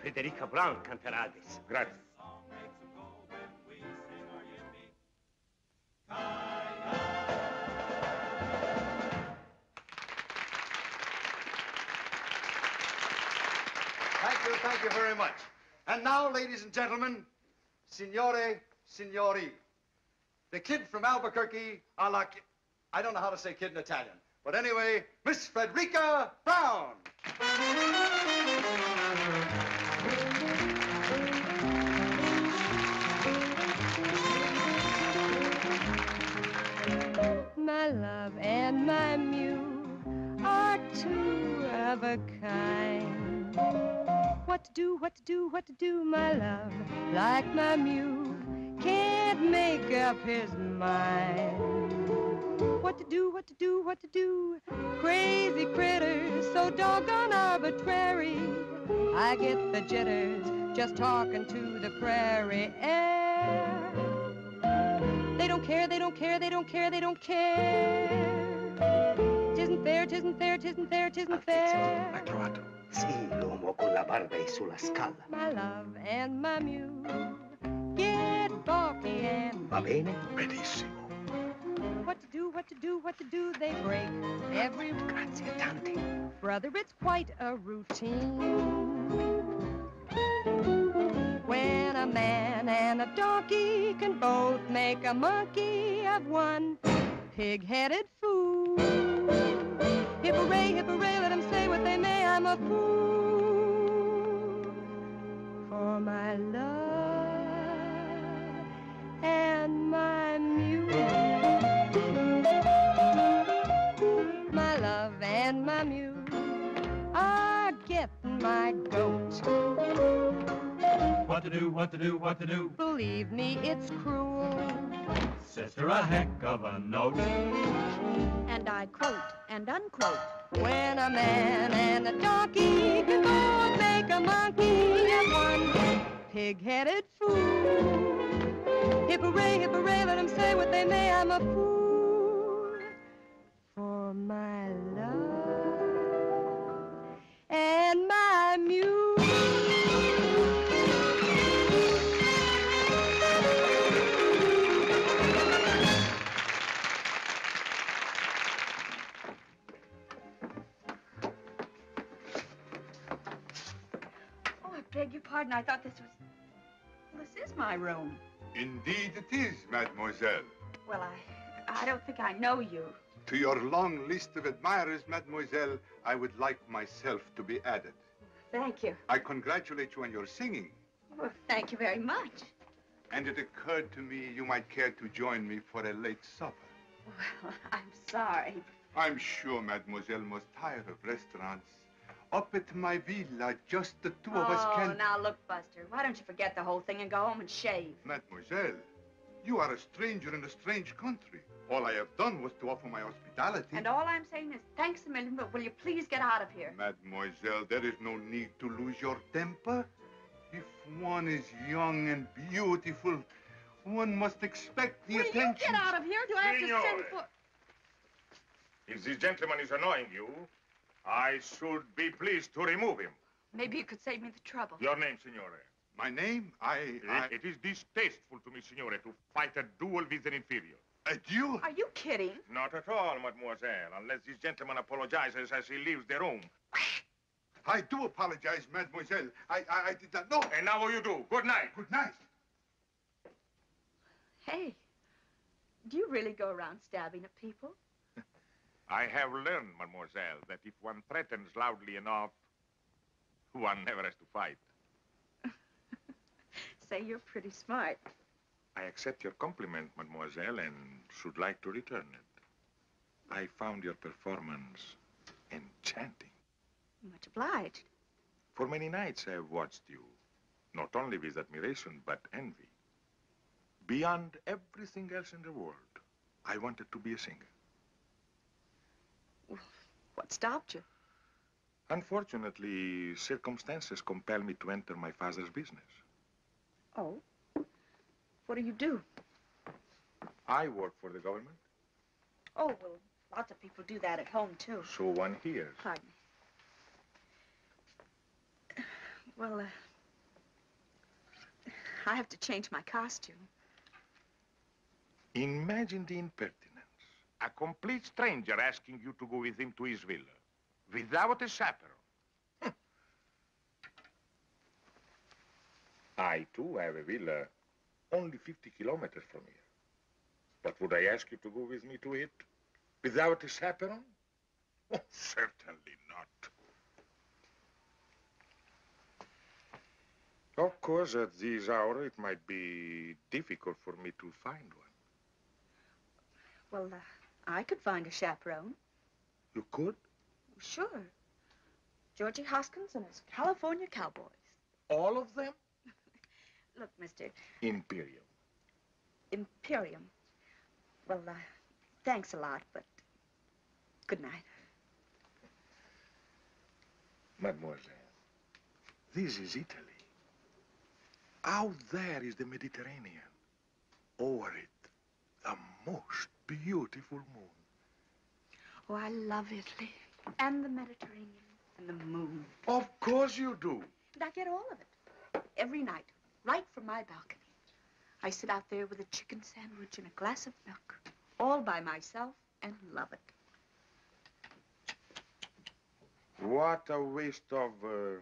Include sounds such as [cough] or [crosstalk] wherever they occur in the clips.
Federica Brown canterà adesso. Grazie. Thank you, thank you very much. And now, ladies and gentlemen, signore, signori, the kid from Albuquerque, a la, I don't know how to say kid in Italian, but anyway, Miss Frederica Brown. My love and my muse are two of a kind. What to do, what to do, what to do, my love, like my muse, can't make up his mind. What to do, what to do, what to do, crazy critters, so doggone arbitrary. I get the jitters just talking to the prairie air. They don't care, they don't care, they don't care, they don't care. Tisn't fair, tisn't fair, tisn't fair, tisn't fair. L'ha trovato? Sì, l'uomo con la barba e sulla scala. My love and my muse get balky and Va bene? Benissimo. what to do, what to do, what to do, they break every rule. Grazie tante. Brother, it's quite a routine. When a man and a donkey can both make a monkey of one pig-headed fool. Hip hooray, hip hooray, let 'em say what they may, I'm a fool for my love and my muse. My love and my muse are getting my goat. What to do, what to do, what to do? Believe me, it's cruel. Sister, a heck of a note. And I quote and unquote. When a man and a donkey can both make a monkey of one pig-headed fool. Hip hooray, hip hooray, let 'em say what they may, I'm a fool for my love pardon. I thought this was. Well, this is my room. Indeed it is, mademoiselle. Well, I. I don't think I know you. To your long list of admirers, mademoiselle, I would like myself to be added. Thank you. I congratulate you on your singing. Well, thank you very much. And it occurred to me you might care to join me for a late supper. Well, [laughs] I'm sorry. I'm sure mademoiselle must tire of restaurants. Up at my villa, just the two of us can... oh, can... now look, Buster. Why don't you forget the whole thing and go home and shave? Mademoiselle, you are a stranger in a strange country. All I have done was to offer my hospitality. And all I'm saying is thanks a million, but will you please get out of here? Mademoiselle, there is no need to lose your temper. If one is young and beautiful, one must expect the will you attention. get out of here? Do I have to send for... If this gentleman is annoying you, I should be pleased to remove him. Maybe you could save me the trouble. Your name, signore? My name? I... I... It, it is distasteful to me, signore, to fight a duel with an inferior. A duel? Are you kidding? Not at all, mademoiselle, unless this gentleman apologizes as he leaves the room. I do apologize, mademoiselle. I, I, I did not know. And now what you do? Good night. Good night. Hey, do you really go around stabbing at people? I have learned, mademoiselle, that if one threatens loudly enough, one never has to fight. [laughs] Say you're pretty smart. I accept your compliment, mademoiselle, and should like to return it. I found your performance enchanting. Much obliged. For many nights I have watched you, not only with admiration, but envy. Beyond everything else in the world, I wanted to be a singer. What stopped you? Unfortunately, circumstances compel me to enter my father's business. Oh? What do you do? I work for the government, Oh, well, lots of people do that at home, too. so one hears. Pardon me. Well, uh, I have to change my costume. Imagine the impertinence. A complete stranger asking you to go with him to his villa. Without a chaperone. Hm. I, too, have a villa only 50 kilometers from here. But would I ask you to go with me to it? Without a chaperone? [laughs] Oh, certainly not. Of course, at this hour, it might be difficult for me to find one. Well, uh, I could find a chaperone. You could? Sure. Georgie Hoskins and his California Cowboys. All of them? [laughs] Look, Mr. Imperial. Imperium. Well, uh, thanks a lot, but good night. Mademoiselle, this is Italy. Out there is the Mediterranean. Over it, the most beautiful moon. Oh, I love Italy. And the Mediterranean. And the moon. Of course you do. And I get all of it. Every night. Right from my balcony. I sit out there with a chicken sandwich and a glass of milk. All by myself and love it. What a waste of uh,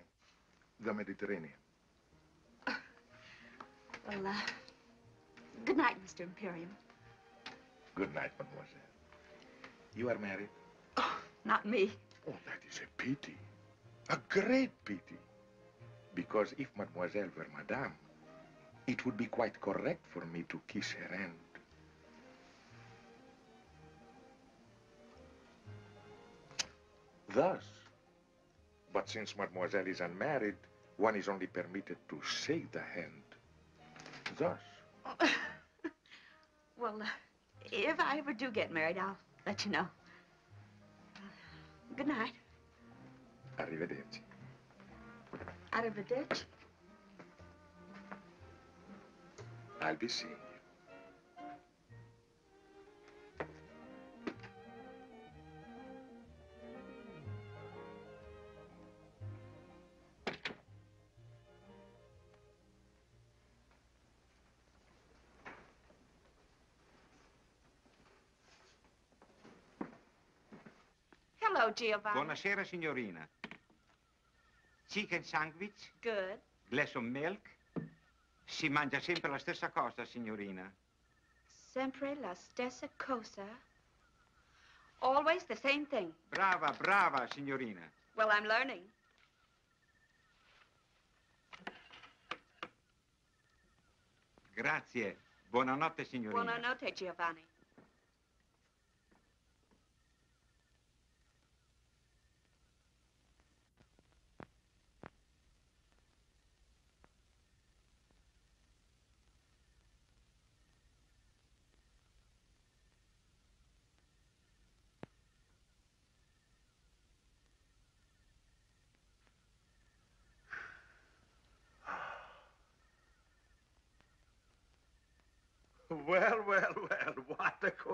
the Mediterranean. [laughs] Well, uh, good night, Mr. Imperium. Good night, mademoiselle. You are married? Oh, not me. Oh, that is a pity. A great pity. Because if mademoiselle were madame, it would be quite correct for me to kiss her hand. Thus. But since mademoiselle is unmarried, one is only permitted to shake the hand. Thus. [laughs] well, uh, if I ever do get married, I'll let you know. Good night. Arrivederci. Arrivederci. I'll Giovanni. Buonasera, signorina. Chicken sandwich, Good. glass of milk. Si mangia sempre la stessa cosa, signorina. Sempre la stessa cosa. Always the same thing. Brava, brava, signorina. Well, I'm learning. Grazie. Buonanotte, signorina. Buonanotte, Giovanni.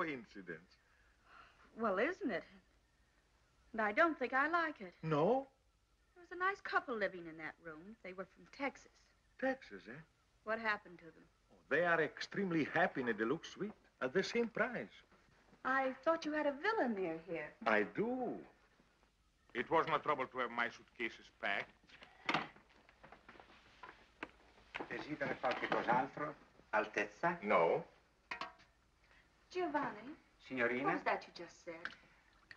Coincidence. Well, isn't it? And I don't think I like it. No? There was a nice couple living in that room. They were from Texas. Texas, eh? What happened to them? Oh, They are extremely happy in a deluxe suite at the same price. I thought you had a villa near here. I do. It was no trouble to have my suitcases packed. Desidera qualche cos'altro? Altezza? No. Giovanni, what Signorina? was that you just said?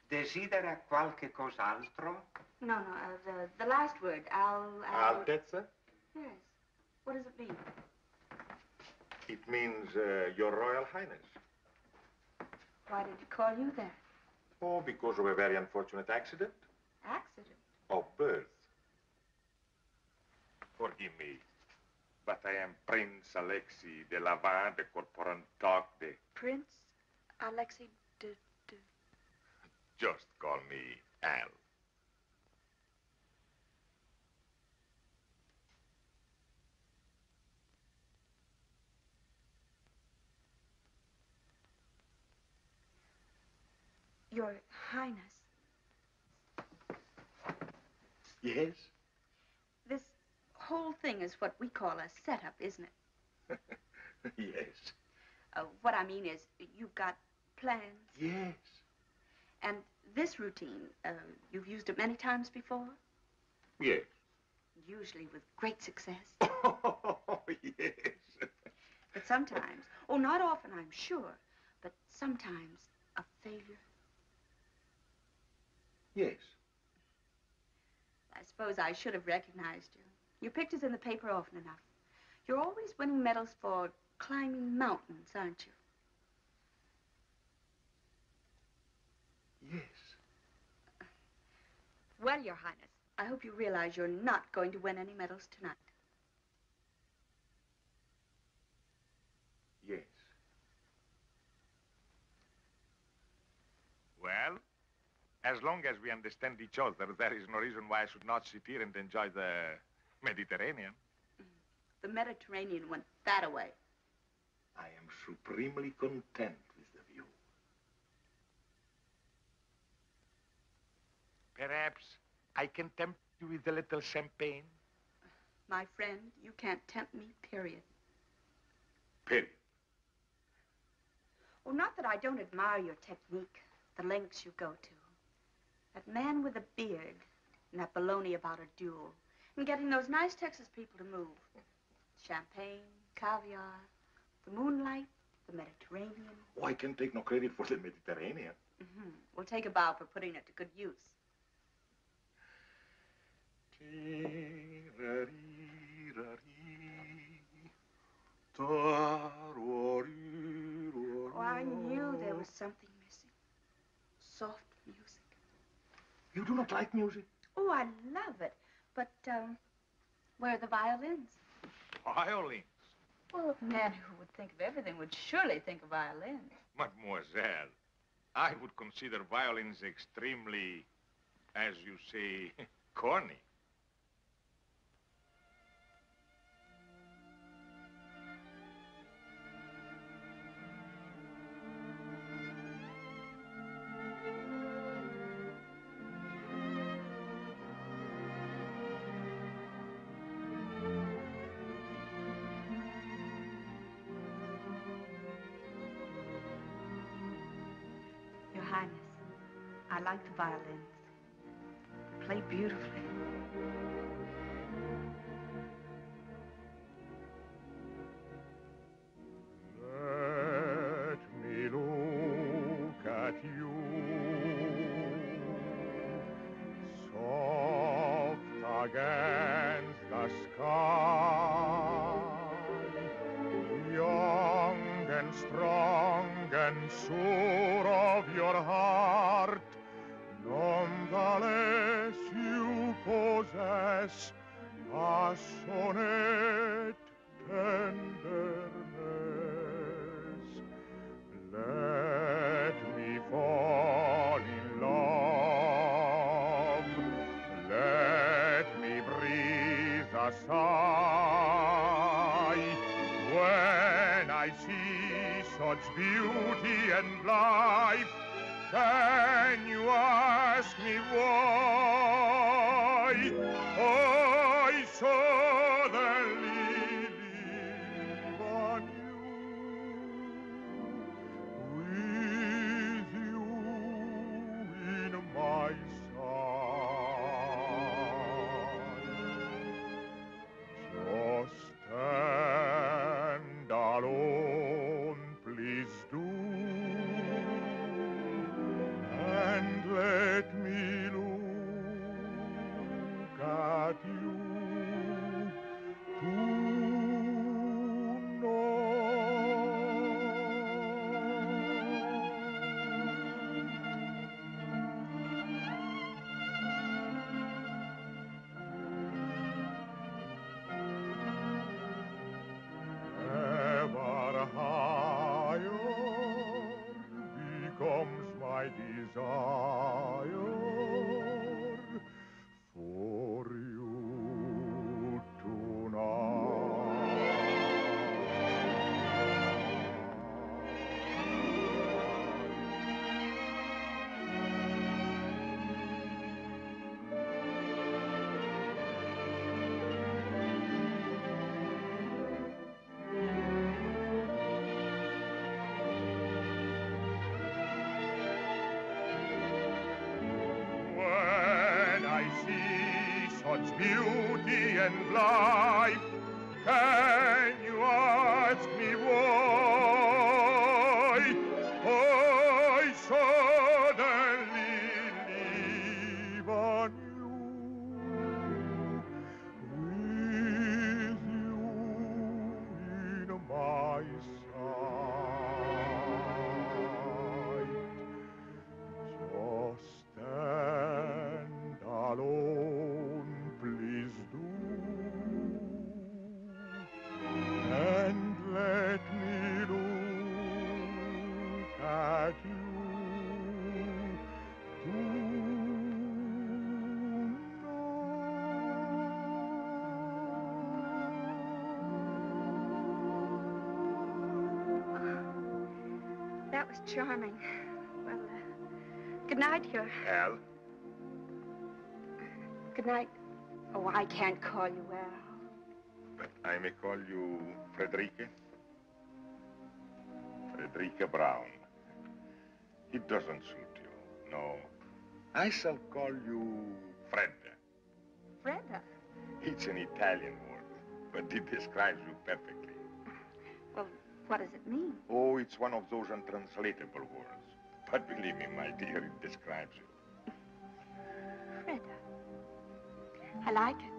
Desidera qualche cos'altro? No, no, uh, the, the last word. Al, al... Altezza? Yes. What does it mean? It means uh, Your Royal Highness. Why did he call you that? Oh, because of a very unfortunate accident Accident. of birth. Forgive me, but I am Prince Alexei de Lavin de Corporantoc de... Prince Alexei de, de... Just call me Al. Your Highness. Yes? This whole thing is what we call a setup, isn't it? [laughs] yes. Uh, what I mean is, you've got plans. Yes. And this routine, uh, you've used it many times before? Yes. Usually with great success. Oh, [laughs] yes. But sometimes, oh, not often, I'm sure, but sometimes a failure. Yes. I suppose I should have recognized you. Your picture's in the paper often enough. You're always winning medals for climbing mountains, aren't you? Yes. Well, Your Highness, I hope you realize you're not going to win any medals tonight. Yes. Well, as long as we understand each other, there is no reason why I should not sit here and enjoy the Mediterranean. Mm. The Mediterranean went that away. I am supremely content with the view. Perhaps I can tempt you with a little champagne. My friend, you can't tempt me, period. Period. Oh, not that I don't admire your technique, the lengths you go to. That man with a beard and that baloney about a duel. And getting those nice Texas people to move. Champagne, caviar, the moonlight, the Mediterranean. Oh, I can take no credit for the Mediterranean. Mm-hmm. We'll take a bow for putting it to good use. Oh, I knew there was something missing. Soft music. You do not like music? Oh, I love it. But, um, where are the violins? Violins. Well, a man who would think of everything would surely think of violins. Mademoiselle, I would consider violins extremely, as you say, [laughs] corny. Life. Call you Al. but I may call you Frederica? Frederica Brown. It doesn't suit you, no. I shall call you Fred. Fredda. It's an Italian word, but it describes you perfectly. Well, what does it mean? Oh, it's one of those untranslatable words. But believe me, my dear, it describes you. Fredda. I like it.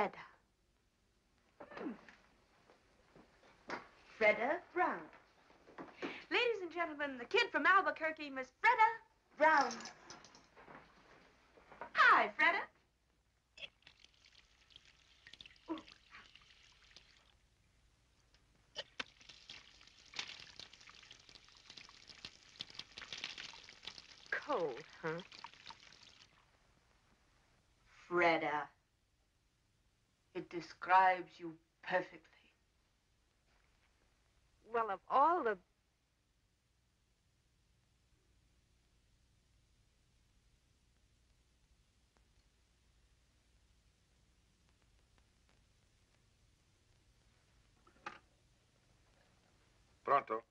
Fredda. Fredda Brown. Ladies and gentlemen, the kid from Albuquerque, Miss Fredda Brown. Hi, Fredda. Cold, huh? Fredda. It describes you perfectly. Well, of all the. Pronto?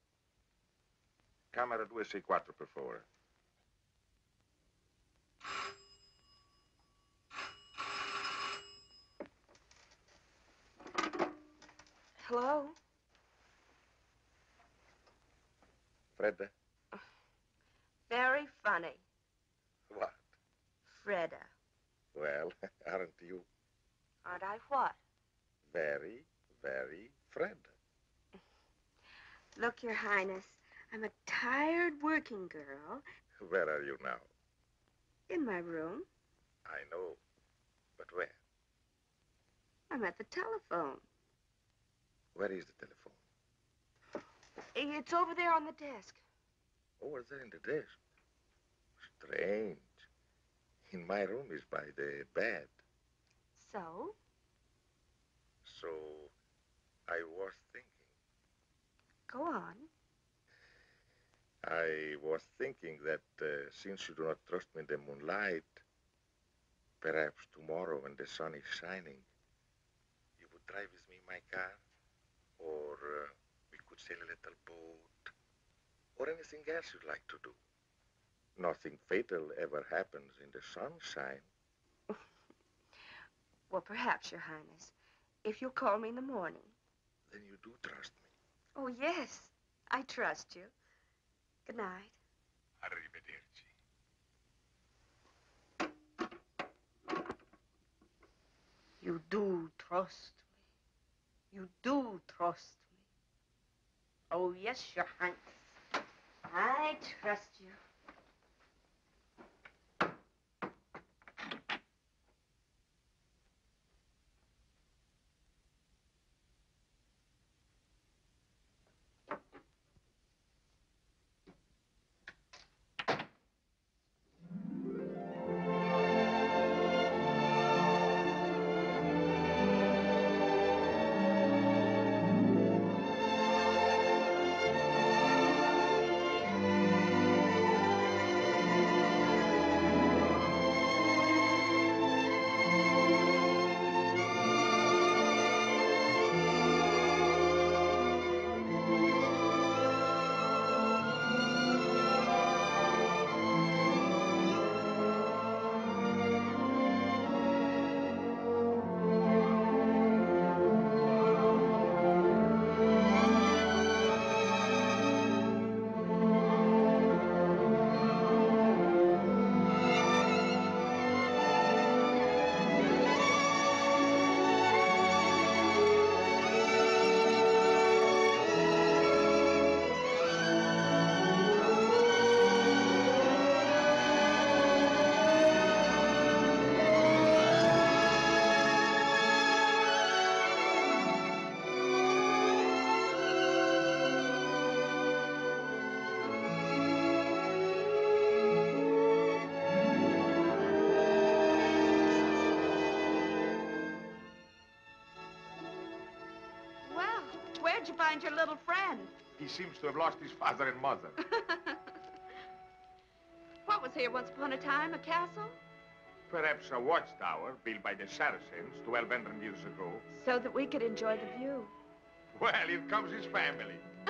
Camera 264, per favore. Hello? Fred? Very funny. What? Fredda. Well, aren't you Aren't I what? very, very Fred? Look, Your Highness, I'm a tired working girl Where are you now? in my room. I know. But where? I'm at the telephone. Where is the telephone? It's over there on the desk. Over there in the desk. Strange. In my room is by the bed. So? So I was thinking. Go on. I was thinking that uh, since you do not trust me in the moonlight, perhaps tomorrow when the sun is shining, drive with me in my car, or uh, we could sail a little boat, or anything else you'd like to do. Nothing fatal ever happens in the sunshine. [laughs] Well, perhaps, Your Highness. If you'll call me in the morning. Then you do trust me. Oh, yes. I trust you. Good night. Arrivederci. You do trust me. You do trust me. Oh, yes, Your Highness. I trust you. Find your little friend? He seems to have lost his father and mother. [laughs] what was here once upon a time? A castle? Perhaps a watchtower built by the Saracens 1,200 years ago. So that we could enjoy the view. [laughs] Well, here comes his family. [laughs]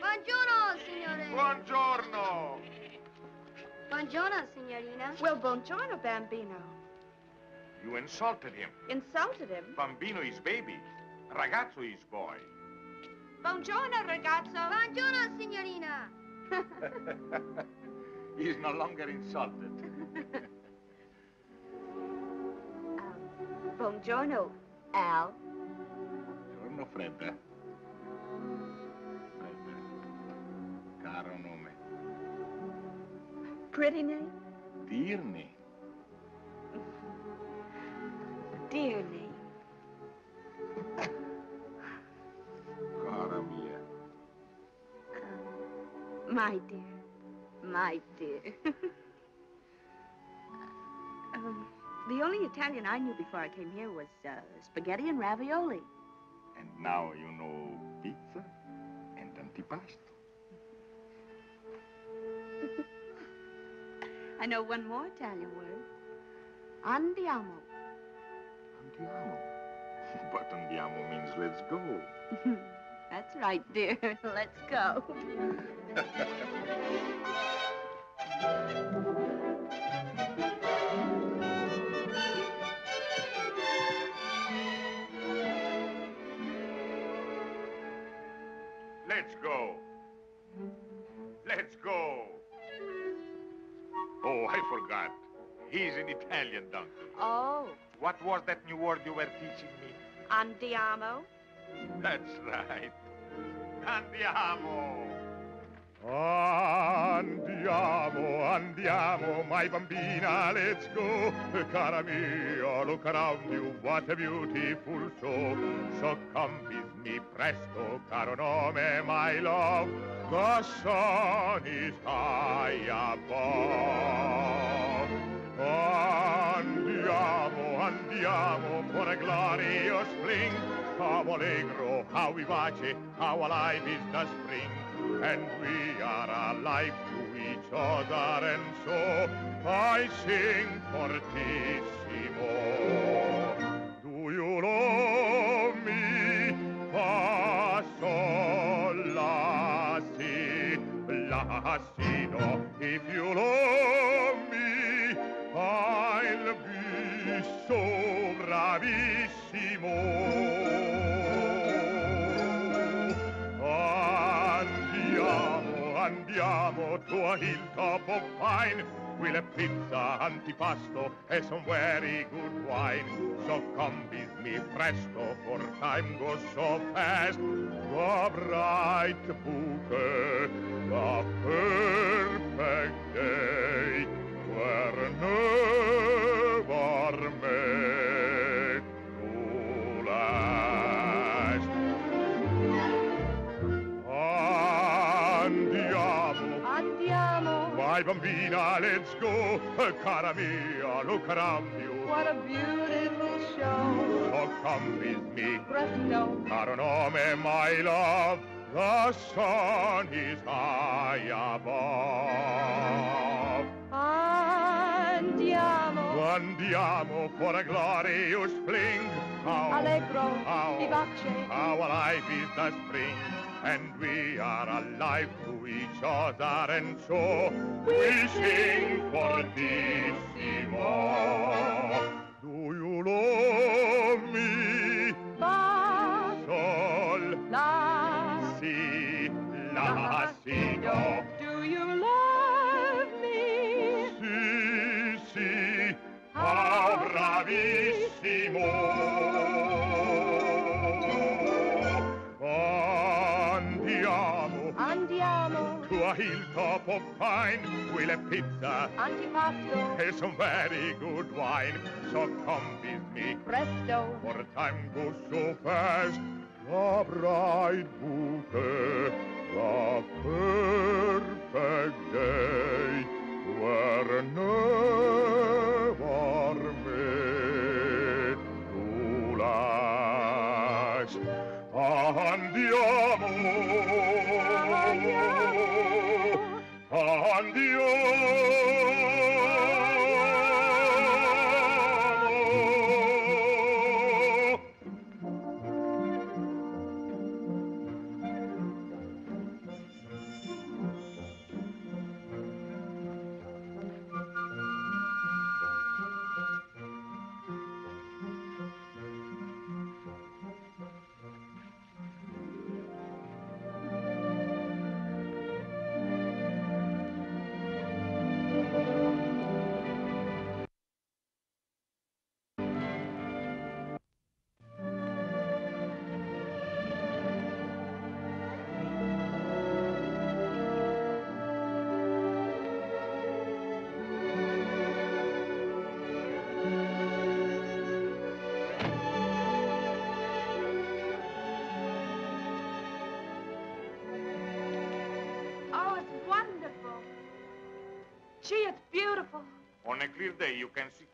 Buongiorno, signore. Buongiorno. Buongiorno, signorina. Well, buongiorno, Bambino. You insulted him. Insulted him? Bambino is baby. Ragazzo is boy. Buongiorno, ragazzo. Buongiorno, signorina. [laughs] He's no longer insulted. Um, buongiorno, Al. Buongiorno, Fredda. Fredda. Caro nome. Pretty name? Dear name. Dear name. My dear. My dear. [laughs] um, the only Italian I knew before I came here was uh, spaghetti and ravioli. And now you know pizza and antipasto. [laughs] I know one more Italian word. Andiamo. Andiamo. [laughs] But andiamo means let's go. That's right, dear. [laughs] Let's go. Let's go. Let's go. Oh, I forgot. He's an Italian donkey. Oh, What was that new word you were teaching me? andiamo. That's [laughs] right. Andiamo. Andiamo, andiamo, my bambina, let's go. Cara mia, look around you, what a beautiful show. So come with me presto, caro nome, my love. The sun is high above. Andiamo, andiamo for a glorious fling. How allegro, how vivace, how alive is the spring. And we are alive to each other, and so I sing fortissimo. Do you love me? Fa, sol, la, si, la, si, do. If you love me, I'll be so bravissimo. Andiamo, andiamo to a hilltop of pine. We'll have pizza, antipasto, and some very good wine. So come with me presto, for time goes so fast. The bright bouquet, the perfect day, never to last. Andiamo, Andiamo. my bambina, let's go. Cara mia, look around you. What a beautiful show. So come with me, Presto. caro nome, my love. The sun is high above. Andiamo. For a glorious fling. How, Allegro. how, Vivace. how alive is the spring. And we are alive to each other, and so we sing fortissimo. Do you love me? Fa, Sol, la. si, la, si, do. Bravissimo. Andiamo Andiamo. to a hilltop of pine. We'll have pizza Antipasto. and some very good wine. So come with me, Presto. for time goes so fast. The bright bouquet, the perfect day, were never Andiamo, andiamo, andiamo.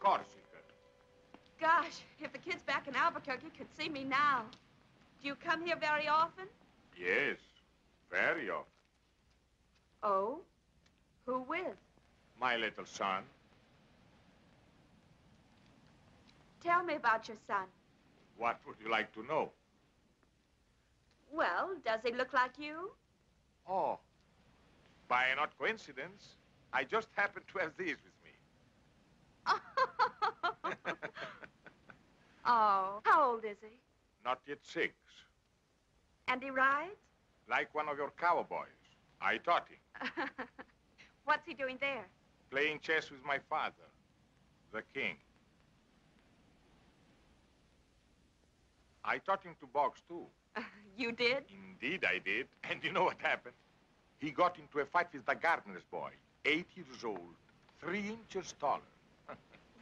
You can see Corsica. Gosh, if the kids back in Albuquerque could see me now. Do you come here very often? Yes, very often. Oh? Who with? My little son. Tell me about your son. What would you like to know? Well, does he look like you? Oh, by not coincidence, I just happen to have these with me. Oh, how old is he? Not yet six. And he rides? Like one of your cowboys. I taught him. [laughs] What's he doing there? Playing chess with my father, the king. I taught him to box, too. [laughs] You did? Indeed, I did. And you know what happened? He got into a fight with the gardener's boy, eight years old, three inches taller.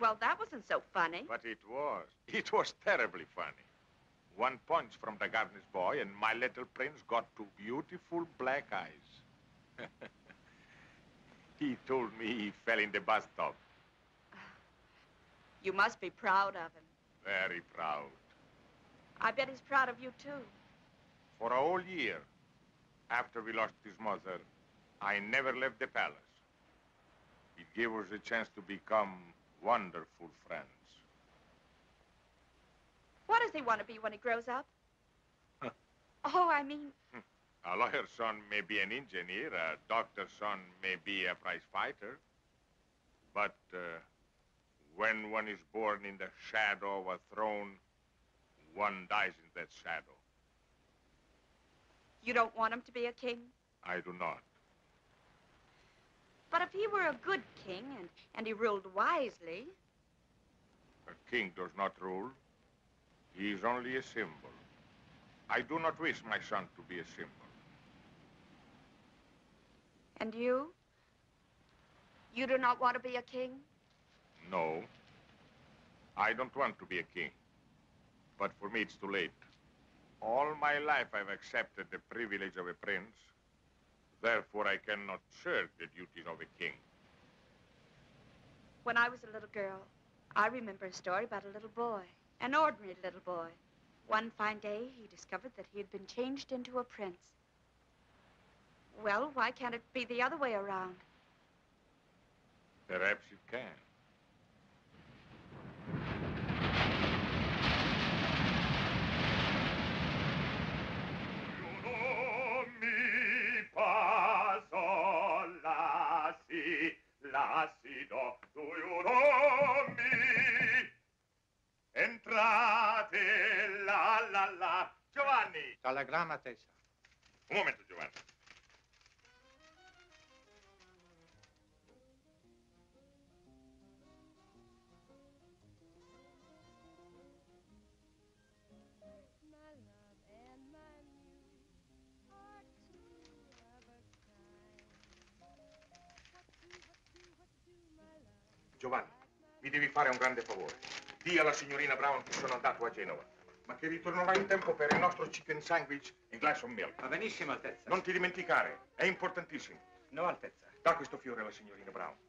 Well, that wasn't so funny. But it was. It was terribly funny. One punch from the gardener's boy, and my little prince got two beautiful black eyes. [laughs] he told me he fell in the bathtub. You must be proud of him. Very proud. I bet he's proud of you, too. For a whole year, after we lost his mother, I never left the palace. It gave us a chance to become wonderful friends. What does he want to be when he grows up? oh, I mean, A lawyer's son may be an engineer, a doctor's son may be a prize fighter. But uh, when one is born in the shadow of a throne, one dies in that shadow. you don't want him to be a king? I do not. But if he were a good king and, and he ruled wisely, A king does not rule. He is only a symbol. I do not wish my son to be a symbol. and you? You do not want to be a king? No. I don't want to be a king. But for me, it's too late. All my life, I've accepted the privilege of a prince. Therefore, I cannot shirk the duties of a king. When I was a little girl, I remember a story about a little boy, an ordinary little boy. One fine day, he discovered that he had been changed into a prince. Well, why can't it be the other way around? Perhaps it can. What do, what do, my love? Giovanni, mi devi fare un grande favore. Dì alla signorina Brown che sono andato a Genova, che ritornerò in tempo per il nostro chicken sandwich e glass of milk. Va benissimo, Altezza. Non ti dimenticare, è importantissimo. No, Altezza. Da questo fiore alla signorina Brown.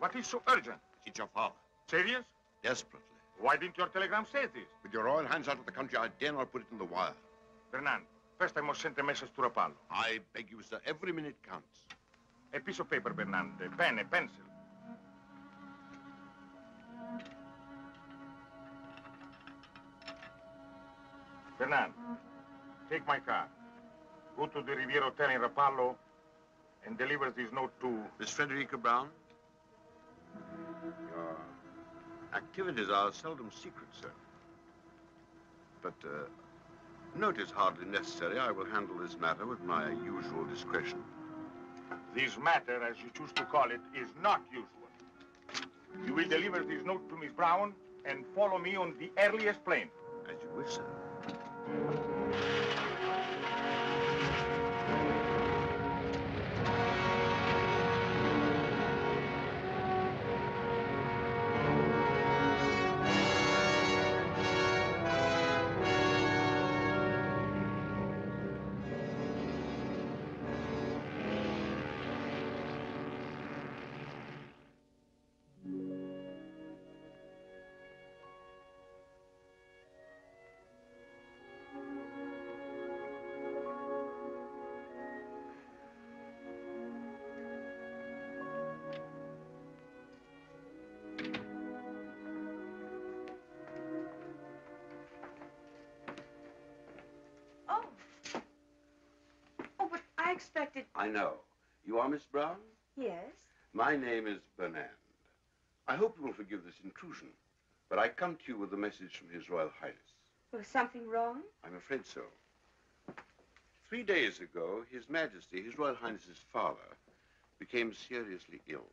What is so urgent? It's your father. Serious? Desperately. Why didn't your telegram say this? With your royal hands out of the country, I dare not put it in the wire. Fernand, first I must send a message to Rapallo. I beg you, sir. Every minute counts. A piece of paper, Bernand, a pen, a pencil. Fernand, take my car. Go to the Riviera Hotel in Rapallo and deliver this note to... Miss Frederica Brown? Your activities are seldom secret, sir. But, uh, note is hardly necessary. I will handle this matter with my usual discretion. This matter, as you choose to call it, is not usual. You will deliver this note to Miss Brown and follow me on the earliest plane. As you wish, sir. Expected. I know. You are Miss Brown? Yes. My name is Bernand. I hope you will forgive this intrusion, but I come to you with a message from His Royal Highness. Was something wrong? I'm afraid so. Three days ago, His Majesty, His Royal Highness's father, became seriously ill.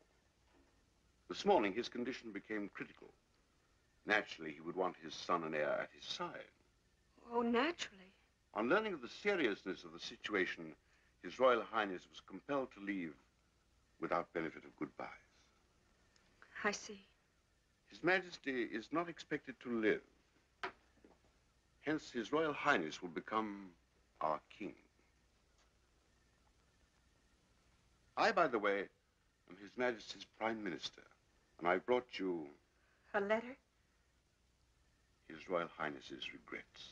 This morning, his condition became critical. Naturally, he would want his son and heir at his side. Oh, naturally. On learning of the seriousness of the situation, His Royal Highness was compelled to leave without benefit of goodbyes. I see. His Majesty is not expected to live. Hence, His Royal Highness will become our king. I, by the way, am His Majesty's Prime Minister, and I brought you A letter? His Royal Highness's regrets.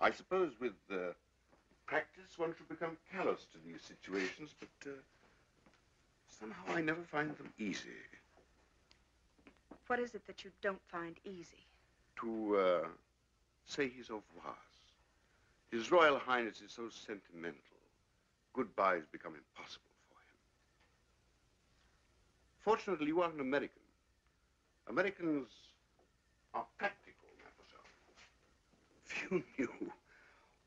I suppose with uh, practice one should become callous to these situations, but uh, somehow I never find them easy. What is it that you don't find easy? To uh, say his au revoir. His Royal Highness is so sentimental. Goodbyes become impossible for him. Fortunately, you are an American. Americans are practical, mademoiselle. You knew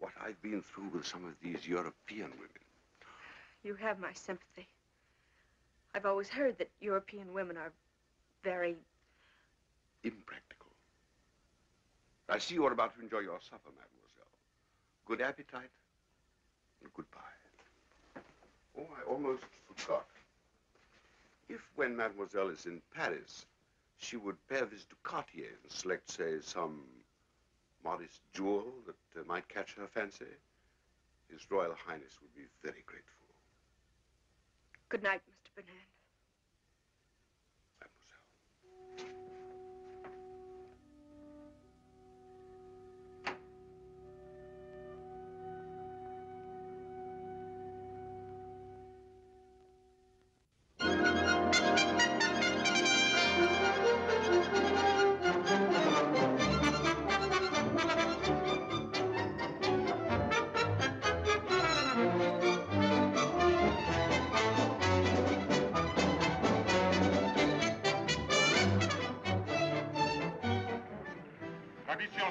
what I've been through with some of these European women. You have my sympathy. I've always heard that European women are very. Impractical. I see you are about to enjoy your supper, mademoiselle. Good appetite and goodbye. Oh, I almost forgot. If when mademoiselle is in Paris, she would pay a visit to Cartier and select, say, some modest jewel that uh, might catch her fancy, His Royal Highness would be very grateful. Good night, Mr. Bernand.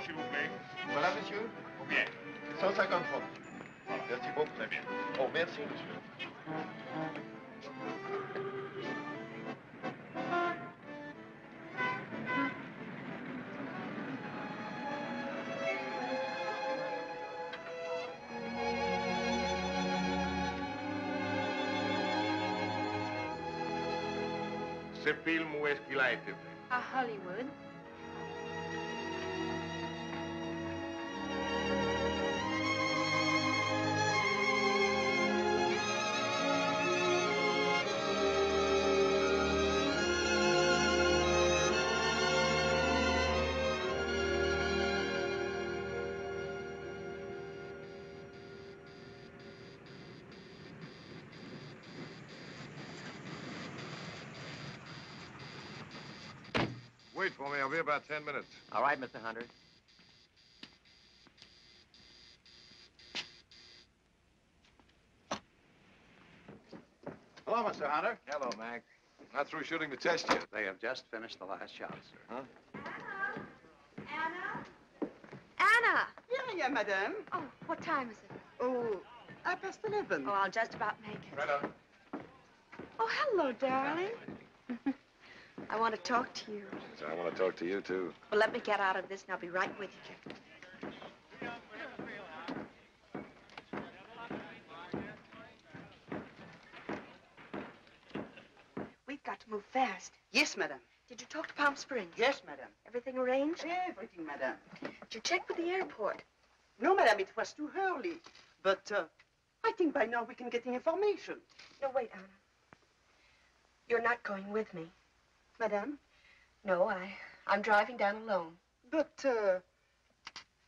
L'addition, s'il vous plaît. Voilà, monsieur. Combien 150 francs. Merci beaucoup. Très bien. Oh, merci, monsieur. Ce film, où est-ce qu'il a été fait? À Hollywood. Be about ten minutes. All right, Mr. Hunter. Hello, Mr. Hunter. Hello, Mac. Not through shooting the test yet. They have just finished the last shot, sir. Huh? Anna! Anna! Yeah, yeah, madame. Oh, what time is it? Oh, half past eleven. Oh, I'll just about make it. Greta. Oh, hello, darling. I want to talk to you. I want to talk to you, too. Well, let me get out of this and I'll be right with you. We've got to move fast. Yes, madame. Did you talk to Palm Springs? Yes, madame. Everything arranged? Everything, madame. Did you check with the airport? No, madame, it was too early. But uh, I think by now we can get the information. No, wait, Anna. You're not going with me. Madame? No, I, I'm driving down alone. But uh,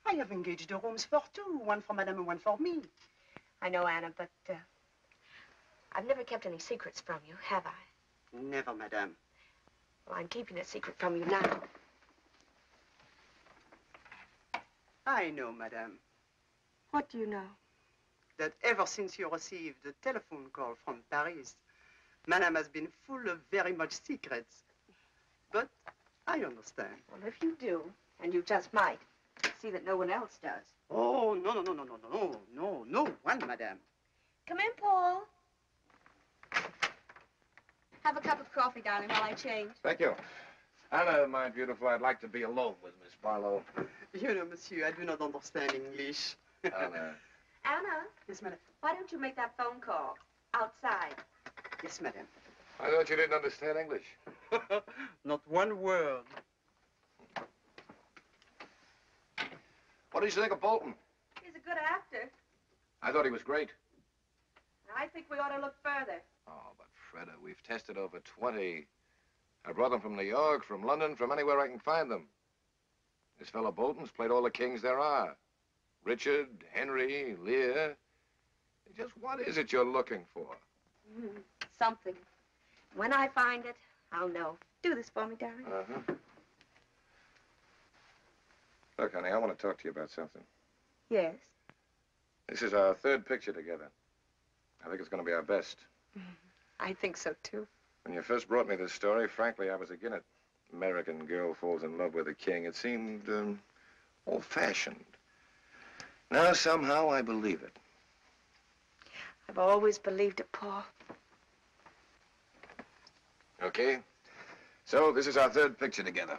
I have engaged the rooms for two, one for madame and one for me. I know, Anna, but uh, I've never kept any secrets from you, have I? Never, madame. Well, I'm keeping a secret from you now. I know, madame, What do you know? that ever since you received the telephone call from Paris, madame has been full of very much secrets. But I understand. Well, if you do, and you just might, see that no one else does. Oh, no, no, no, no, no, no, no, no one, madame. Come in, Paul. Have a cup of coffee, darling, while I change. Thank you. Anna, my beautiful, I'd like to be alone with Miss Barlow. You know, monsieur, I do not understand English. Anna. Anna, Yes, madame. why don't you make that phone call outside? Yes, madame. I thought you didn't understand English. [laughs] Not one word. What did you think of Bolton? He's a good actor. I thought he was great. I think we ought to look further. Oh, but Fredda, we've tested over 20. I brought them from New York, from London, from anywhere I can find them. This fellow Bolton's played all the kings there are. Richard, Henry, Lear. Just what is it you're looking for? Mm, something. When I find it, I'll know. Do this for me, darling. Uh-huh. Look, honey, I want to talk to you about something. Yes. This is our third picture together. I think it's going to be our best. [laughs] I think so, too. When you first brought me this story, frankly, I was against it. American girl falls in love with a king. It seemed um, old-fashioned. Now, somehow, I believe it. I've always believed it, Paul. Okay? So, this is our third picture together.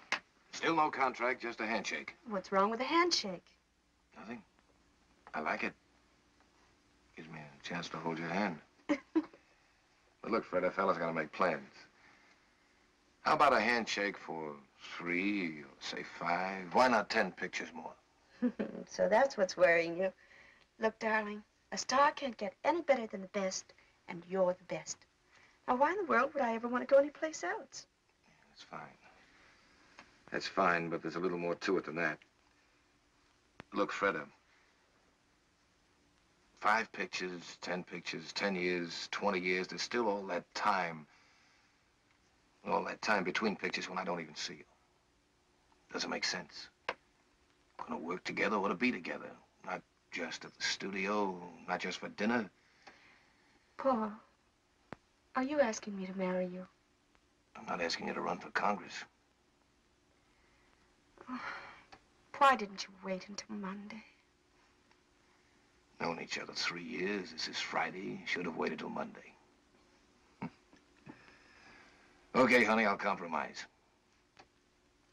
Still no contract, just a handshake. What's wrong with a handshake? Nothing. I like it. Gives me a chance to hold your hand. [laughs] but look, Fred, a fella's got to make plans. How about a handshake for three, or say five? Why not ten pictures more? [laughs] so that's what's worrying you. Look, darling, a star can't get any better than the best, and you're the best. Now, why in the world would I ever want to go anyplace else? That's fine. That's fine, but there's a little more to it than that. Look, Fredda. Five pictures, ten pictures, ten years, twenty years, there's still all that time. All that time between pictures when I don't even see you. Doesn't make sense. We're gonna work together or to be together. Not just at the studio, not just for dinner. Paul, are you asking me to marry you? I'm not asking you to run for Congress. [sighs] Why didn't you wait until Monday? Known each other three years. This is Friday. Should have waited till Monday. Hmm. okay, honey, I'll compromise.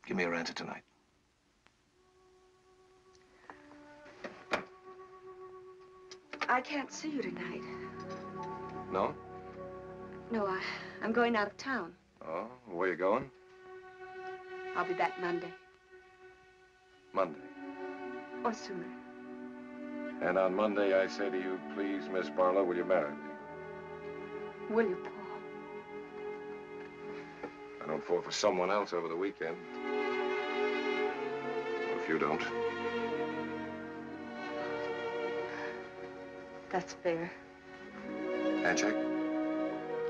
Give me your answer tonight. I can't see you tonight. No? No, I, I'm going out of town. Oh, where you going? I'll be back Monday Monday. or sooner. And on Monday, I say to you, please, Miss Barlow, will you marry me? Will you, Paul? I don't fall for someone else over the weekend. Well, if you don't. That's fair. Handshake?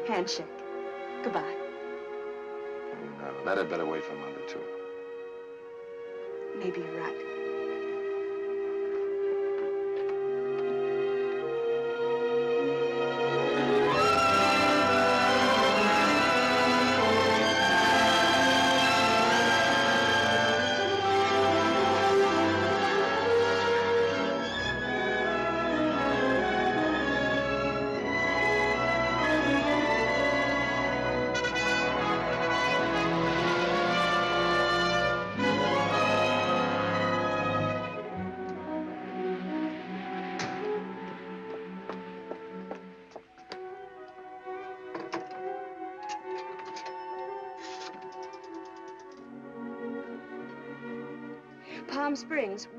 Handshake. Goodbye. And that had better wait for Monday, too. Maybe you're right.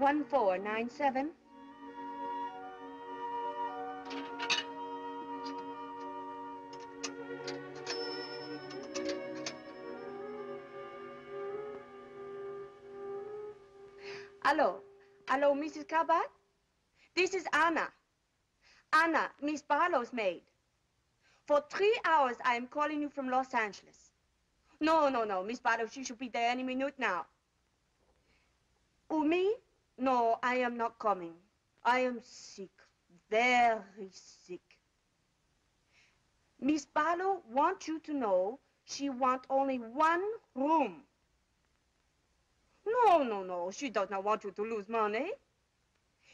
1497. Hello. Hello, Mrs. Cabot? This is Anna. Anna, Miss Barlow's maid. For three hours, I am calling you from Los Angeles. No, no, no, Miss Barlow, she should be there any minute now. Me? No, I am not coming. I am sick, very sick. Miss Barlow wants you to know she wants only one room. No, no, no, she does not want you to lose money.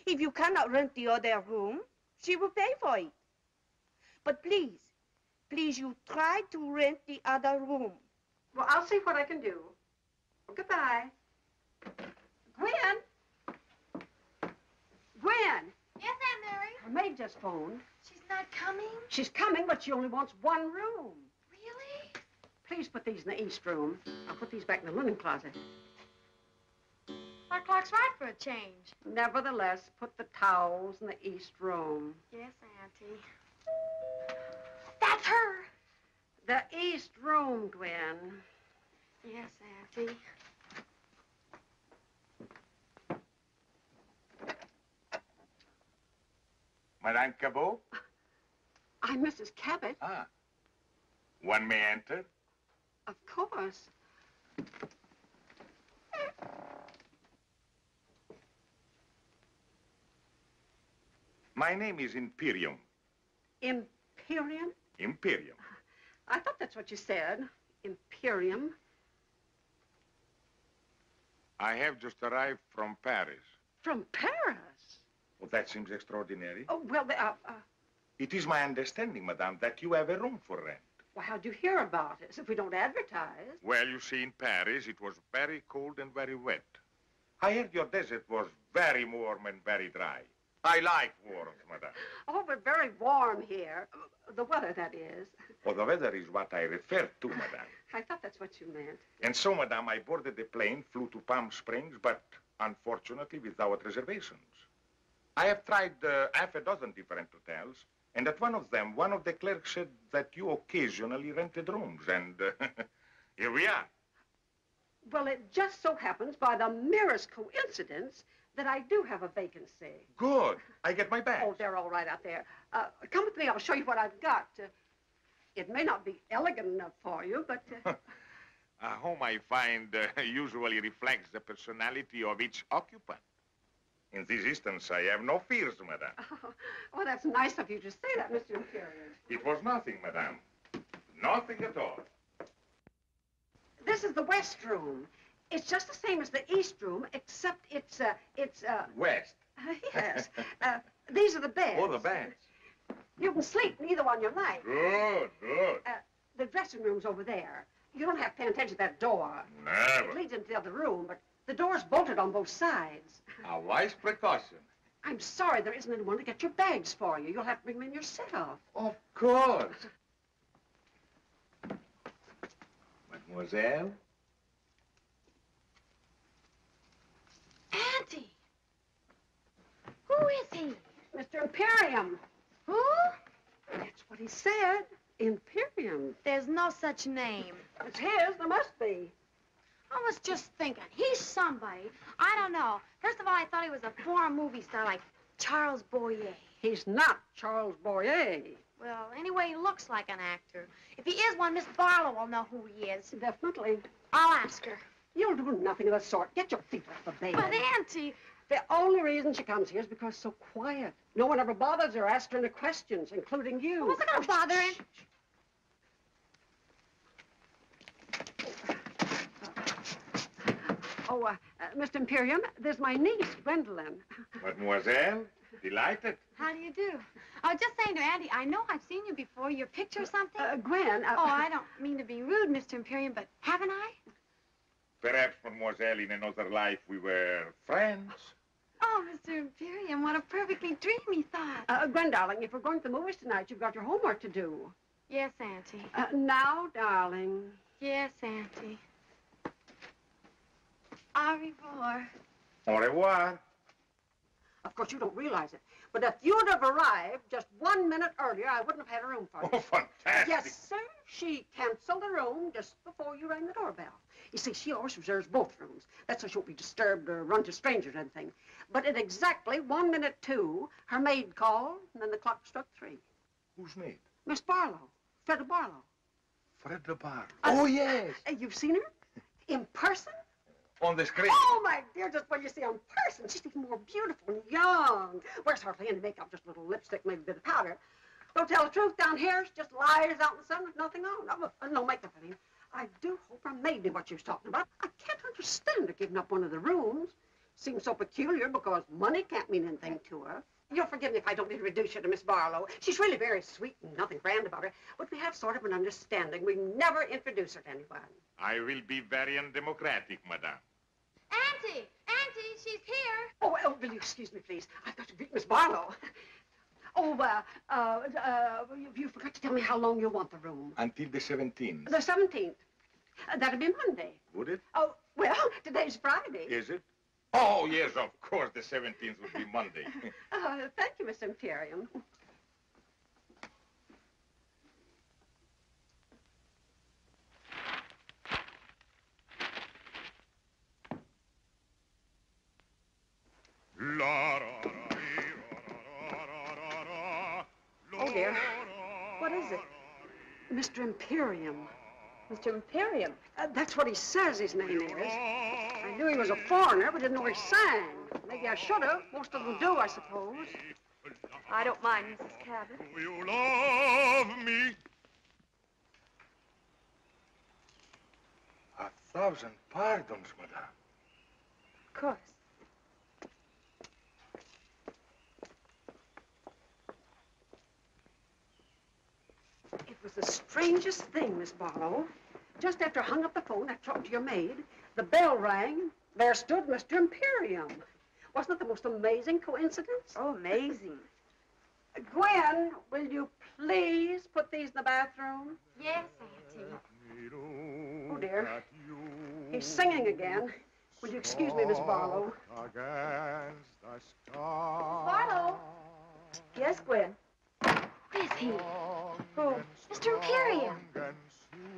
If you cannot rent the other room, she will pay for it. But please, please, you try to rent the other room. Well, I'll see what I can do. Goodbye. Gwen? Gwen? Yes, Aunt Mary? Her maid just phoned. She's not coming? She's coming, but she only wants one room. Really? Please put these in the east room. I'll put these back in the linen closet. Our clock's right for a change. Nevertheless, put the towels in the east room. Yes, Auntie. That's her. The east room, Gwen. Yes, Auntie. Madame Cabot? I'm Mrs. Cabot. Ah. One may enter? Of course. My name is Imperium. Imperium? Imperium. I thought that's what you said. Imperium. I have just arrived from Paris. From Paris? Well, that seems extraordinary. Oh, well, uh, uh, It is my understanding, madame, that you have a room for rent. well, how'd you hear about us if we don't advertise? Well, you see, in Paris, it was very cold and very wet. I heard your desert was very warm and very dry. I like warmth, madame. Oh, we're very warm here. The weather, that is. For the weather is what I refer to, madame. I thought that's what you meant. And so, madame, I boarded the plane, flew to Palm Springs, but unfortunately without reservations. I have tried uh, half a dozen different hotels, and at one of them, one of the clerks said that you occasionally rented rooms, and uh, [laughs] here we are. Well, it just so happens, by the merest coincidence, that I do have a vacancy. Good. I get my bags. Oh, they're all right out there. Uh, come with me. I'll show you what I've got. Uh, it may not be elegant enough for you, but... Uh, [laughs] A home I find uh, [laughs] usually reflects the personality of each occupant. In this instance, I have no fears, madame. [laughs] oh, that's nice of you to say that, Mr. Imperial. It was nothing, madame. Nothing at all. This is the west room. It's just the same as the east room, except it's, uh, it's, uh... West. [laughs] yes. Uh, these are the beds. Oh, the beds. You can sleep in either one you like. Good, good. Uh, the dressing room's over there. You don't have to pay attention to that door. Never. It leads into the other room, but the door's bolted on both sides. A wise precaution. I'm sorry there isn't anyone to get your bags for you. You'll have to bring them in yourself. Of course. Mademoiselle? Auntie! Who is he? Mr. Imperium. Who? That's what he said. Imperium. There's no such name. It's his. There must be. I was just thinking, he's somebody. I don't know. First of all, I thought he was a foreign movie star like Charles Boyer. He's not Charles Boyer. Well, anyway, he looks like an actor. If he is one, Miss Barlow will know who he is. Definitely. I'll ask her. You'll do nothing of the sort. Get your feet off the bed. But, Auntie... The only reason she comes here is because so quiet. No one ever bothers her, asks her any questions, including you. I wasn't going to oh, bother him. Oh, uh, uh, Mr. Imperium, there's my niece, Gwendolyn. [laughs] Mademoiselle, delighted. How do you do? I was just saying to Auntie, I know I've seen you before. Your picture or something? Uh, Gwen, uh, oh, I don't mean to be rude, Mr. Imperium, but haven't I? Perhaps, mademoiselle, in another life we were friends. Oh, Mr. Imperium, what a perfectly dreamy thought. Uh, Gwen, darling, if we're going to the movies tonight, you've got your homework to do. Yes, Auntie. Uh, now, darling. Yes, Auntie. Au revoir. Au revoir. Of course, you don't realize it. But if you'd have arrived just one minute earlier, I wouldn't have had a room for you. Oh, fantastic. Yes, sir. She canceled the room just before you rang the doorbell. You see, she always reserves both rooms. That's so she won't be disturbed or run to strangers or anything. But at exactly one minute two, her maid called, and then the clock struck three. Who's maid? Miss Barlow. Fredda Barlow. Fredda Barlow. Uh, oh, yes. Uh, you've seen her? [laughs] In person? On the screen. Oh, my dear, just when you see her in person, she's even more beautiful and young. Wears hardly any makeup, just a little lipstick, maybe a bit of powder. Don't tell the truth, down here, she just lies out in the sun with nothing on. No, no makeup, I mean. I do hope her maid knew what she was talking about. I can't understand her giving up one of the rooms. Seems so peculiar because money can't mean anything to her. You'll forgive me if I don't introduce you to Miss Barlow. She's really very sweet and nothing grand about her. But we have sort of an understanding. We never introduce her to anyone. I will be very undemocratic, madame. Auntie! Auntie, she's here. Oh, oh, will you excuse me, please? I've got to meet Miss Barlow. Oh, uh, uh, uh, you, you forgot to tell me how long you want the room. Until the 17th. The 17th. Uh, that'll be Monday. Would it? Oh, well, [laughs] today's Friday. Is it? Oh, yes, of course. The 17th would be Monday. [laughs] oh, thank you, Miss Imperium. Oh, dear. What is it? Mr. Imperium. Mr. Imperium? Uh, that's what he says his name is. I knew he was a foreigner, but didn't know he sang. Maybe I should have. Most of them do, I suppose. I don't mind, Mrs. Cabot. Do you love me? A thousand pardons, madame. Of course. It was the strangest thing, Miss Barlow. Just after I hung up the phone, I talked to your maid. The bell rang. There stood Mr. Imperium. Wasn't it the most amazing coincidence? Oh, amazing. [laughs] Gwen, will you please put these in the bathroom? Yes, Auntie. Oh, dear. He's singing again. Will you excuse me, Miss Barlow? Barlow? Yes, Gwen. Who is he? Who? Mr. Imperium.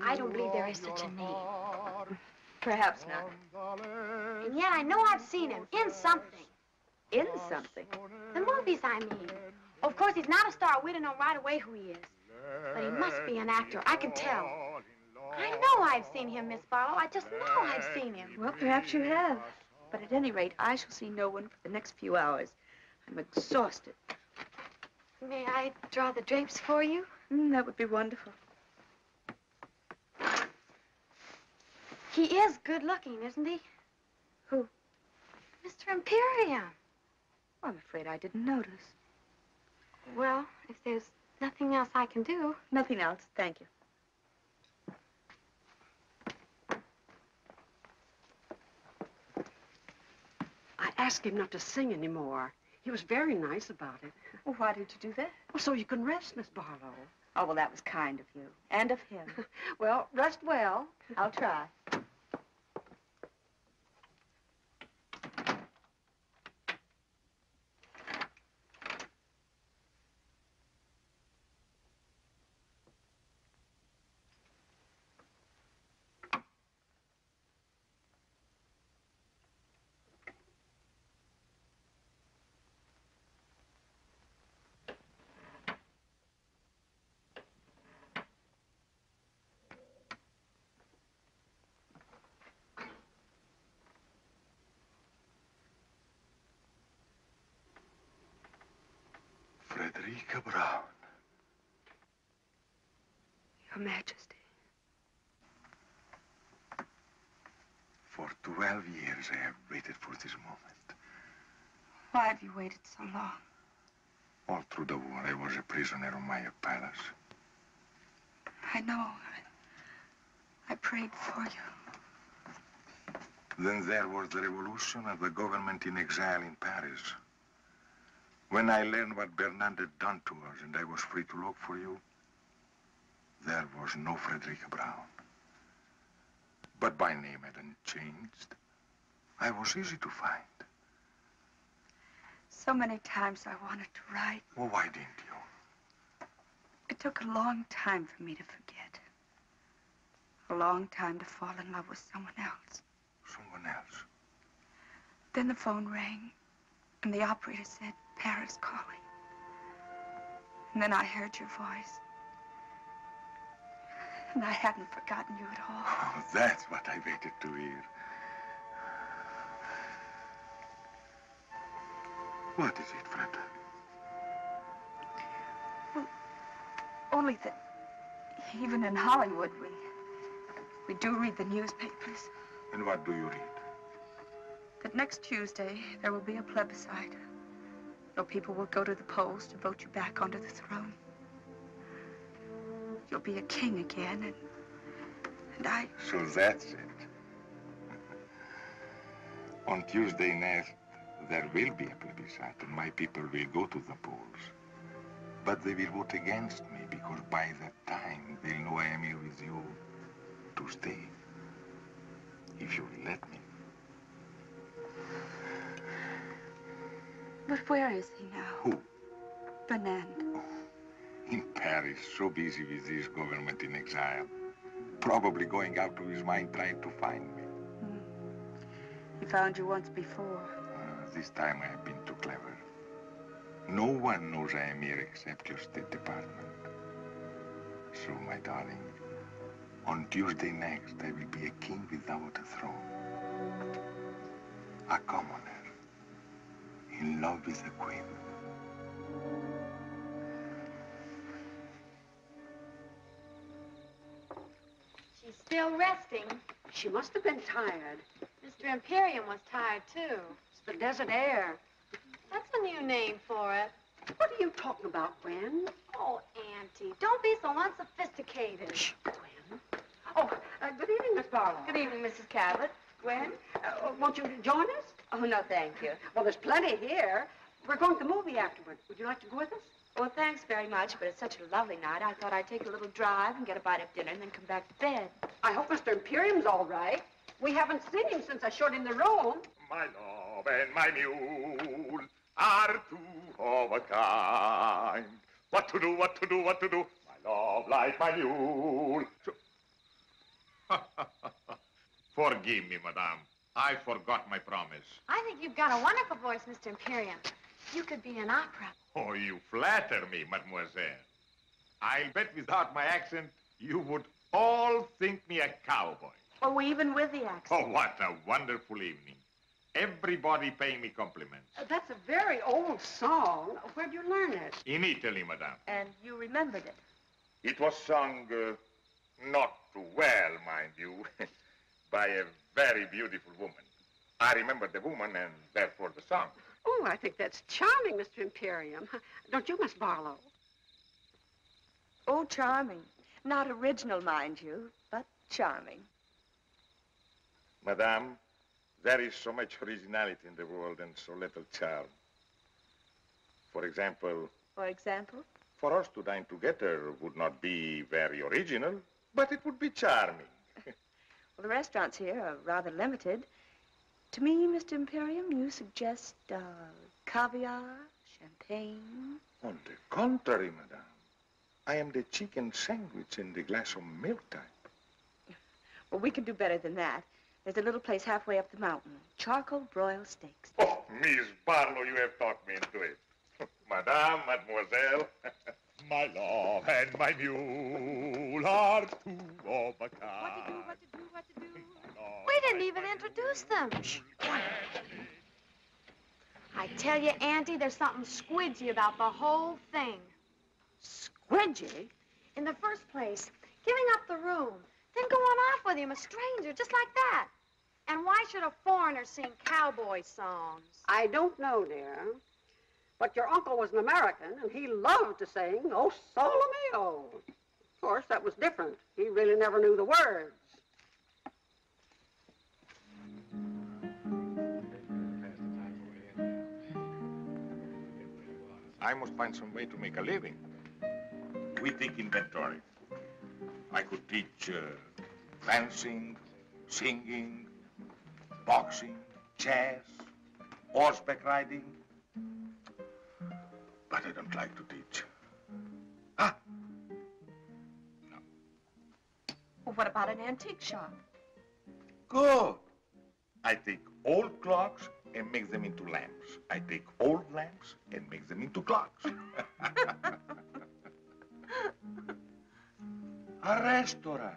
I don't believe there is such a name. Perhaps not. And yet I know I've seen him in something. In something? The movies, I mean. Of course, he's not a star. We don't know right away who he is. But he must be an actor. I can tell. I know I've seen him, Miss Barlow. I just know I've seen him. Well, perhaps you have. But at any rate, I shall see no one for the next few hours. I'm exhausted. May I draw the drapes for you? Mm, that would be wonderful. He is good looking, isn't he? Who? Mr. Imperium. I'm afraid I didn't notice. Well, if there's nothing else I can do. Nothing else, thank you. I asked him not to sing anymore. He was very nice about it. Well, why did you do that? Well, so you can rest, Miss Barlow. Oh, well, that was kind of you. And of him. [laughs] well, rest well. I'll try. Frederica Brown. Your Majesty. For 12 years I have waited for this moment. Why have you waited so long? All through the war, I was a prisoner of my palace. I know. I, I prayed for you. Then there was the revolution and the government in exile in Paris. When I learned what Bernand had done to us and I was free to look for you, there was no Frederica Brown. But my name hadn't changed. I was easy to find. So many times I wanted to write. Well, why didn't you? It took a long time for me to forget. A long time to fall in love with someone else. Someone else? Then the phone rang, and the operator said, Paris calling. And then I heard your voice. And I hadn't forgotten you at all. Oh, that's what I waited to hear. What is it, Fred? Well only that even in Hollywood, we, we do read the newspapers. And what do you read? That next Tuesday, there will be a plebiscite. Your people will go to the polls to vote you back onto the throne. You'll be a king again, and, and I... So that's it. [laughs] On Tuesday next, there will be a plebiscite, and my people will go to the polls. But they will vote against me, because by that time, they'll know I am here with you to stay. If you let But where is he now? Who? Fernand. In Paris, so busy with this government in exile. Probably going out of his mind trying to find me. He found you once before. Uh, this time I have been too clever. No one knows I am here except your State Department. So, my darling, on Tuesday next, I will be a king without a throne. A commoner. In love with the queen. She's still resting. She must have been tired. Mr. Imperium was tired, too. It's the desert air. That's a new name for it. What are you talking about, Gwen? Oh, Auntie, don't be so unsophisticated. Shh, Gwen. Oh, uh, good evening, Miss Barlow. Good evening, Mrs. Cabot. Gwen? Uh, won't you join us? Oh, no, thank you. Well, there's plenty here. We're going to the movie afterward. Would you like to go with us? Well, thanks very much, but it's such a lovely night. I thought I'd take a little drive and get a bite of dinner and then come back to bed. I hope Mr. Imperium's all right. We haven't seen him since I showed him the room. My love and my mule are two of a kind. What to do, what to do, what to do? My love like my mule. [laughs] Forgive me, madame. I forgot my promise. I think you've got a wonderful voice, Mr. Imperium. You could be an opera. Oh, you flatter me, mademoiselle. I'll bet without my accent, you would all think me a cowboy. Oh, even with the accent. Oh, what a wonderful evening. Everybody paying me compliments. Uh, that's a very old song. Where'd you learn it? In Italy, madame. And you remembered it. It was sung uh, not too well, mind you, [laughs] by a very beautiful woman. I remember the woman and therefore the song. Oh, I think that's charming, Mr. Imperium. Don't you, Miss Barlow? Oh, charming. Not original, mind you, but charming. Madame, there is so much originality in the world and so little charm. For example, For example? for us to dine together would not be very original, but it would be charming. [laughs] Well, the restaurants here are rather limited. To me, Mr. Imperium, you suggest uh, caviar, champagne. On the contrary, madame. I am the chicken sandwich and the glass of milk type. Well, we can do better than that. There's a little place halfway up the mountain. Charcoal broiled steaks. Oh, Miss Barlow, you have talked me into it. [laughs] Madame, mademoiselle, [laughs] my love and my mule are two of a kind. What to do, what to do, what to do? We didn't even introduce them. I tell you, Auntie, there's something squidgy about the whole thing. Squidgy? In the first place, giving up the room, then going off with him, a stranger, just like that. And why should a foreigner sing cowboy songs? I don't know, dear. But your uncle was an American, and he loved to sing Oh Sole Mio. Of course, that was different. He really never knew the words. I must find some way to make a living. We take inventory. I could teach uh, fencing, singing, boxing, chess, horseback riding. But I don't like to teach. Ah. Well, what about an antique shop? Good. I take old clocks and make them into lamps. I take old lamps and make them into clocks. [laughs] a restaurant.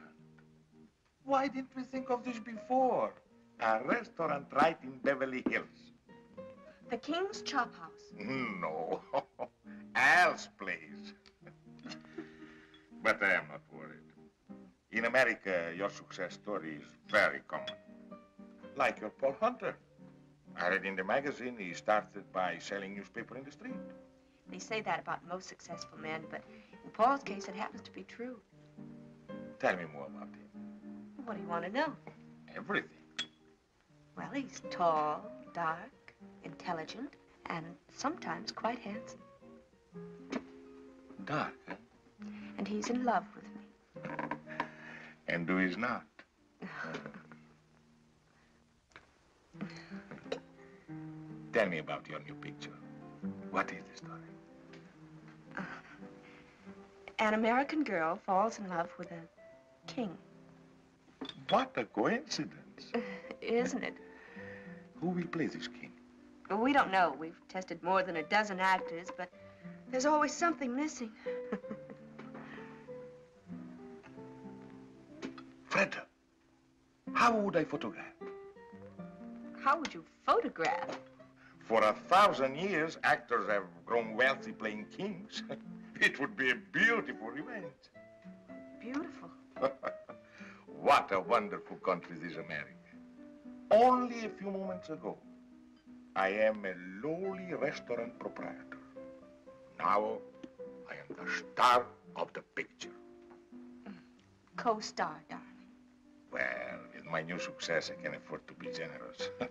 Why didn't we think of this before? A restaurant right in Beverly Hills. The King's Chop House. Mm, no, [laughs] Al's place. but I am not worried. In America, your success story is very common. Like your Paul Hunter. I read in the magazine he started by selling newspaper in the street. They say that about most successful men, but in Paul's case, it happens to be true. Tell me more about him. What do you want to know? Everything. Well, he's tall, dark, intelligent, and sometimes quite handsome. Dark, huh? And he's in love with me. And who is not? Tell me about your new picture. What is the story? An American girl falls in love with a king. What a coincidence. [laughs] Isn't it? Who will play this king? We don't know. We've tested more than a dozen actors, but there's always something missing. [laughs] Fred, how would I photograph? How would you photograph? For a thousand years, actors have grown wealthy playing kings. [laughs] it would be a beautiful event. Beautiful. [laughs] what a wonderful country this America. Only a few moments ago, I am a lowly restaurant proprietor. Now, I am the star of the picture. Co-star, darling. Well, with my new success, I can afford to be generous. [laughs]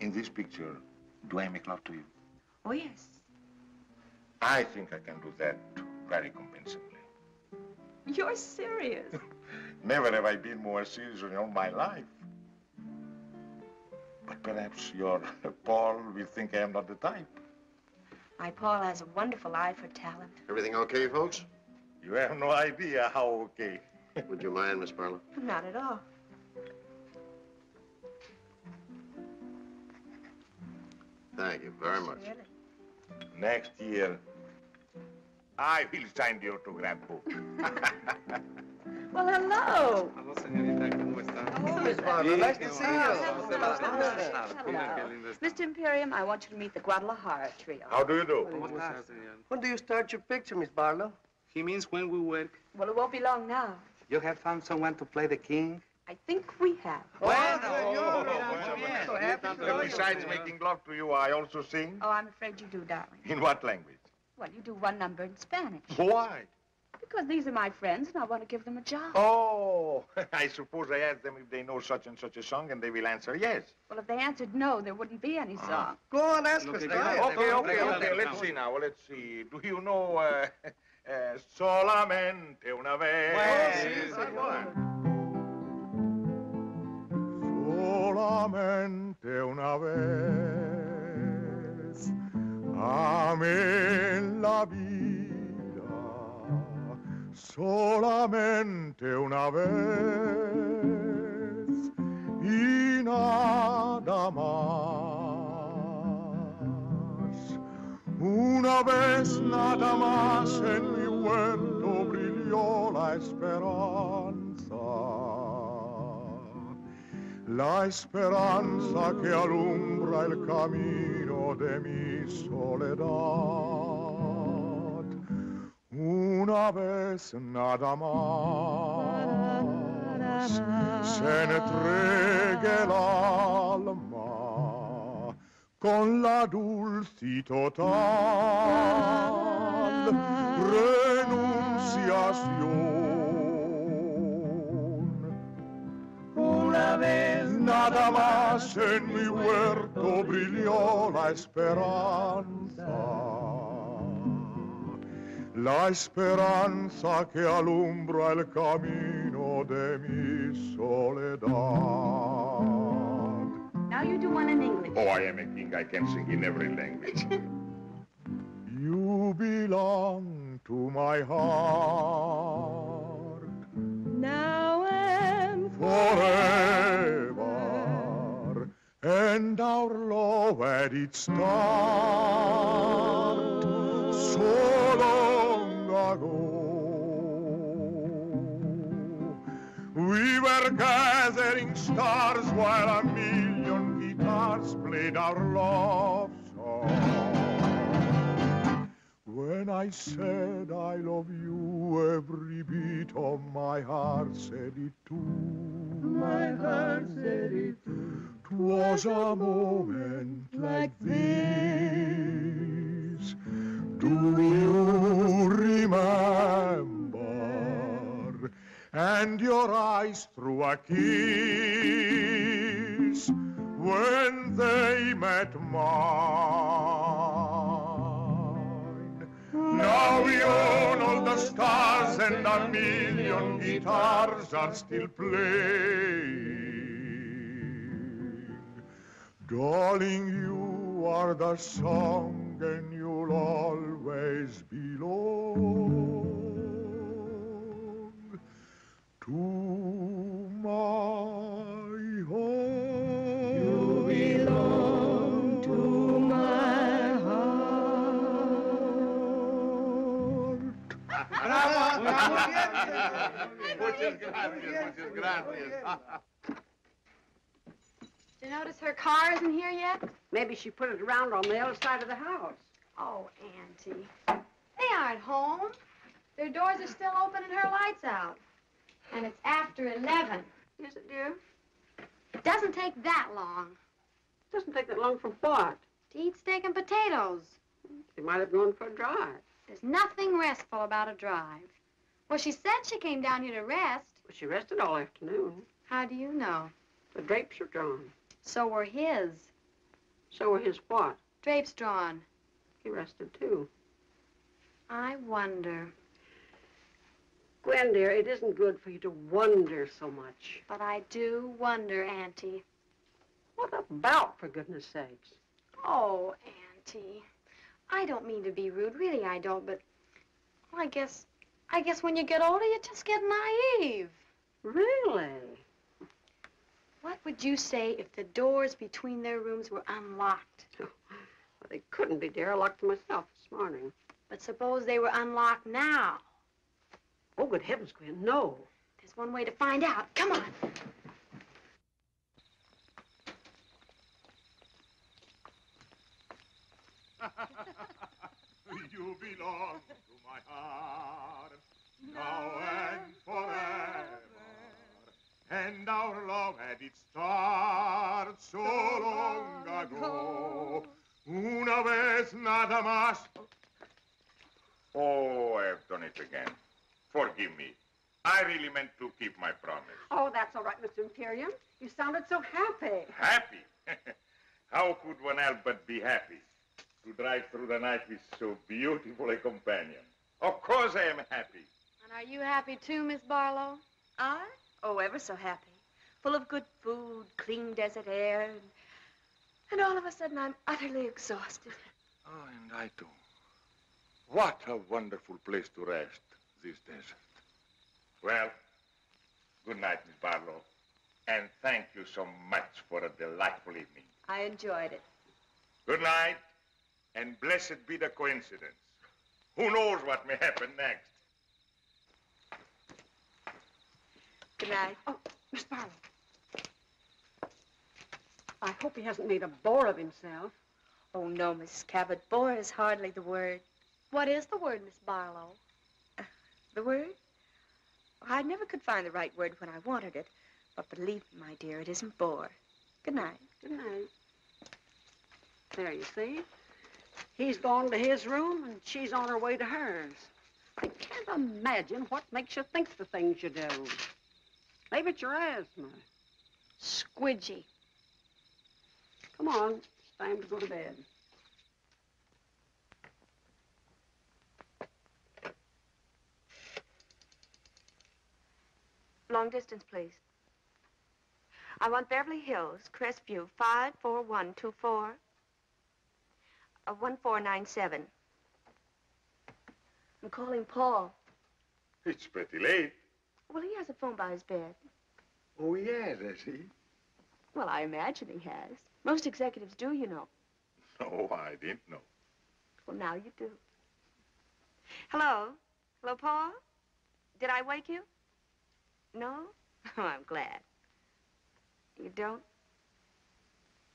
In this picture, do I make love to you? Oh, yes. I think I can do that very convincingly. You're serious. [laughs] Never have I been more serious in all my life. But perhaps your [laughs] Paul will think I am not the type. My Paul has a wonderful eye for talent. Everything okay, folks? You have no idea how okay. [laughs] Would you mind, Miss Barlow? Not at all. Thank you very much. Next year, I will sign the autograph book. [laughs] Well, hello. Hello, señorita, ¿cómo? Miss Barbara, nice to see you. Mr. Imperium, I want you to meet the Guadalajara trio. How do you do? When do you start your picture, Miss Barlow? He means when we work. Well, it won't be long now. You have found someone to play the king? I think we have. And besides making love to you, I also sing. Oh, I'm afraid you do, darling. In what language? Well, you do one number in Spanish. Why? Because these are my friends, and I want to give them a job. Oh, [laughs] I suppose I asked them if they know such and such a song, and they will answer yes. Well, if they answered no, there wouldn't be any song. Go on, ask Okay, okay, okay, okay, let's see now, let's see. Do you know uh, [laughs] uh, Solamente una vez? solamente una vez amé la vida, solamente una vez y nada más. Una vez nada más en mi huerto brilló la esperanza. la esperanza que alumbra el camino de mi soledad. Una vez nada más se entregue el alma con la dulce total renunciación. Una vez nada más en mi huerto brilló la esperanza. La esperanza que alumbra el camino de mi soledad. Now you do one in English. Oh, I am a king. I can sing in every language. [laughs] You belong to my heart Now and forever, and our love at its start so long ago. We were gathering stars while a million guitars played our love song. When I said I love you, every beat of my heart said it too. My heart said it too. 'Twas a moment like this. Do you remember? And your eyes threw a kiss when they met mine. Now we own all the stars and a million guitars are still playing. Darling, you are the song and you'll always belong to my home. You belong to my heart. Bravo! Muchas gracias, muchas gracias. Did you notice her car isn't here yet? Maybe she put it around on the other side of the house. Oh, Auntie. They aren't home. Their doors are still open and her light's out. And it's after 11. Is it, dear? It doesn't take that long. It Doesn't take that long for what? To eat steak and potatoes. They might have gone for a drive. There's nothing restful about a drive. Well, she said she came down here to rest. But she rested all afternoon. How do you know? The drapes are drawn. So were his. So were his what? Drapes drawn. He rested too. I wonder. Gwen, dear, it isn't good for you to wonder so much. But I do wonder, Auntie. What about, for goodness sakes? Oh, Auntie. I don't mean to be rude. Really, I don't, but well, I guess I guess when you get older you just get naive. Really? What would you say if the doors between their rooms were unlocked? [laughs] Well, they couldn't be, dear. I locked them myself this morning. But suppose they were unlocked now. Oh, good heavens, Gwen, no. There's one way to find out. Come on. [laughs] you belong to my heart now and forever. And our love had its start so long ago. Una vez nada más. Oh, I've done it again. Forgive me. I really meant to keep my promise. Oh, that's all right, Mr. Imperium. You sounded so happy. Happy? [laughs] How could one help but be happy? To drive through the night with so beautiful a companion. Of course I am happy. And are you happy too, Miss Barlow? I? Oh, ever so happy. Full of good food, clean desert air, and, and all of a sudden I'm utterly exhausted. Oh, and I too. What a wonderful place to rest, this desert. Well, good night, Miss Barlow. And thank you so much for a delightful evening. I enjoyed it. Good night, and blessed be the coincidence. Who knows what may happen next? Good night. Oh, Miss Barlow. I hope he hasn't made a bore of himself. Oh, no, Mrs. Cabot. Bore is hardly the word. What is the word, Miss Barlow? Uh, the word? I never could find the right word when I wanted it. But believe me, my dear, it isn't bore. Good night. Good night. There, you see. He's gone to his room, and she's on her way to hers. I can't imagine what makes you think the things you do. Maybe it's your asthma. Squidgy. Come on, it's time to go to bed. Long distance, please. I want Beverly Hills, Crestview, 54124, uh, 1497. I'm calling Paul. It's pretty late. Well, he has a phone by his bed. Oh, yes, has he? Well, I imagine he has. Most executives do, you know. No, I didn't know. Well, now you do. Hello? Hello, Paul? Did I wake you? No? [laughs] Oh, I'm glad. You don't?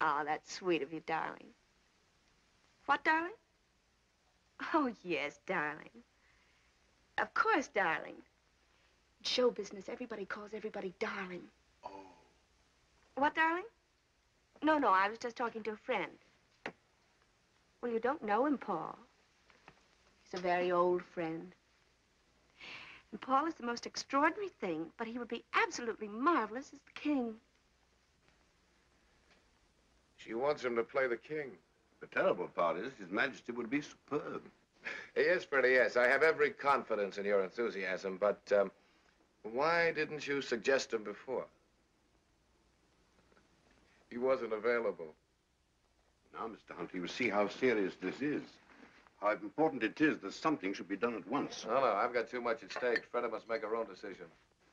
Oh, that's sweet of you, darling. What, darling? Oh, yes, darling. Of course, darling. In show business, everybody calls everybody darling. Oh. What, darling? No, no, I was just talking to a friend. Well, you don't know him, Paul. He's a very old friend. And Paul is the most extraordinary thing, but he would be absolutely marvelous as the king. She wants him to play the king. The terrible part is His Majesty would be superb. [laughs] Yes, Freddie, yes. I have every confidence in your enthusiasm, but um, why didn't you suggest him before? He wasn't available. Now, Mr. Hunt, you see how serious this is. How important it is that something should be done at once. No, no, I've got too much at stake. Fredda must make her own decision.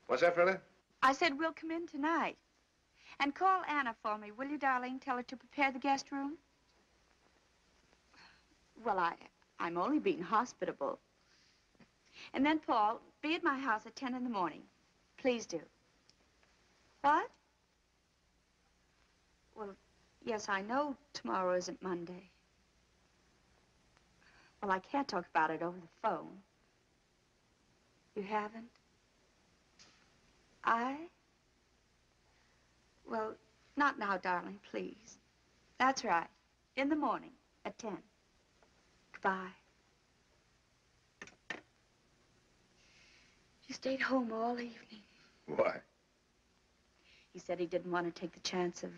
What's that, Fredda? I said we'll come in tonight. And call Anna for me, will you, darling? Tell her to prepare the guest room. Well, I, I'm only being hospitable. And then, Paul, be at my house at 10 in the morning. Please do. What? Well, yes, I know tomorrow isn't Monday. Well, I can't talk about it over the phone. You haven't? I? Well, not now, darling, please. That's right. In the morning at 10. Goodbye. He stayed home all evening. Why? He said he didn't want to take the chance of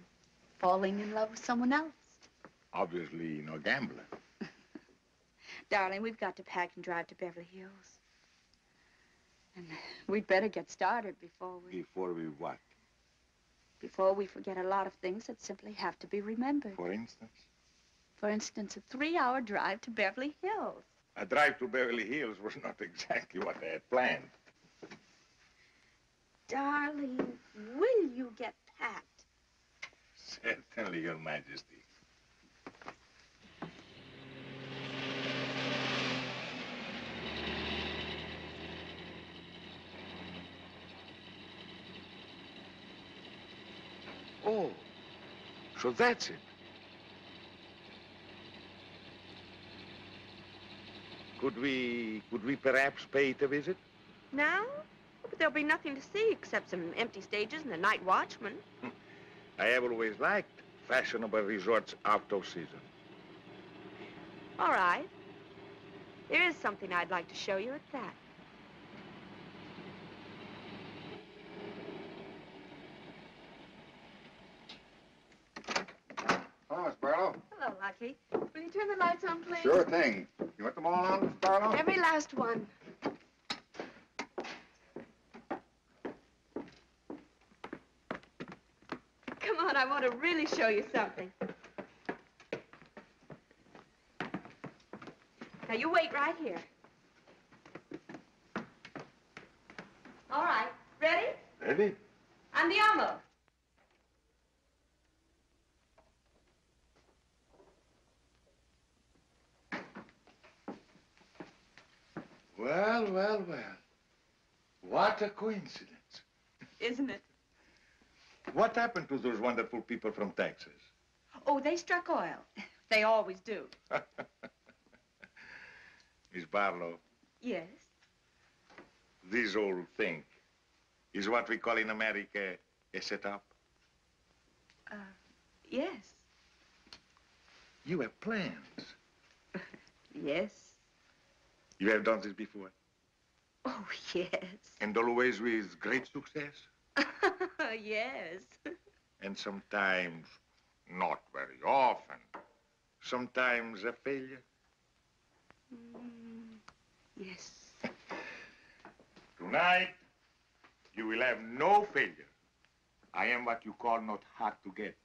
falling in love with someone else. Obviously, no gambler. [laughs] Darling, we've got to pack and drive to Beverly Hills. And we'd better get started before we Before we what? before we forget a lot of things that simply have to be remembered. For instance? For instance, a three-hour drive to Beverly Hills. A drive to Beverly Hills was not [laughs] exactly what I had planned. Darling, will you get packed? Certainly, Your Majesty. Oh, so that's it. Could we, could we perhaps pay it a visit? Now? But there'll be nothing to see except some empty stages and the night watchman. [laughs] I have always liked fashionable resorts out of season. All right. There is something I'd like to show you at that. Hello, Miss Barlow. Hello, Lucky. Will you turn the lights on, please? Sure thing. You want them all on, Miss Barlow? Every last one. Come on, I want to really show you something. Now, you wait right here. All right. Ready? Ready? Andiamo. Well, well, well. What a coincidence. Isn't it? What happened to those wonderful people from Texas? Oh, they struck oil. [laughs] They always do. [laughs] Miss Barlow, Yes. this whole thing is what we call in America a setup. Uh, yes. You have plans. [laughs] Yes. You have done this before. Oh, yes. And always with great success. Yes. And sometimes not very often. Sometimes a failure. Mm, yes. Tonight, you will have no failure. I am what you call not hard to get.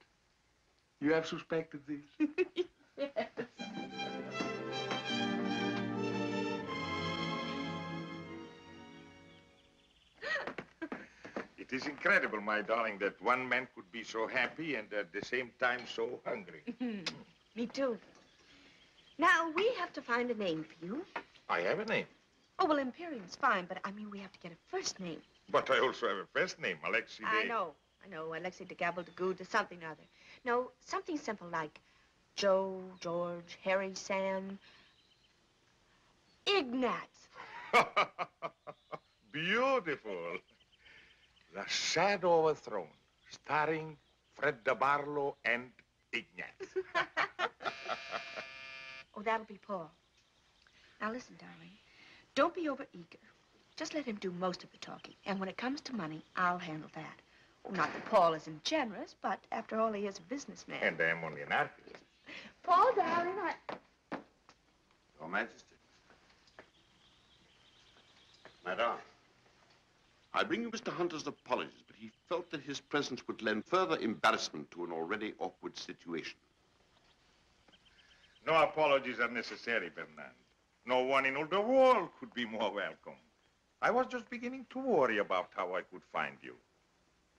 You have suspected this? [laughs] yes. It is incredible, my darling, that one man could be so happy and at the same time so hungry. [laughs] Me too. Now, we have to find a name for you. I have a name, Oh, well, Imperium's fine, but I mean, we have to get a first name. but I also have a first name, Alexei. I know. I know. Alexei de Gabble de Good or something or other. No, something simple like Joe, George, Harry, Sam. Ignatz. [laughs] Beautiful. The Shadow of a Throne, starring Fredda Barlow and Ignatz. [laughs] [laughs] Oh, that'll be Paul. Now, listen, darling. Don't be over eager. Just let him do most of the talking. And when it comes to money, I'll handle that. Oh, not that Paul isn't generous, but after all, he is a businessman. and I am only an artist. [laughs] Paul, darling, I... Your Majesty. Madame, I bring you Mr. Hunter's apologies, but he felt that his presence would lend further embarrassment to an already awkward situation. No apologies are necessary, Bernand. No one in all the world could be more welcome. I was just beginning to worry about how I could find you.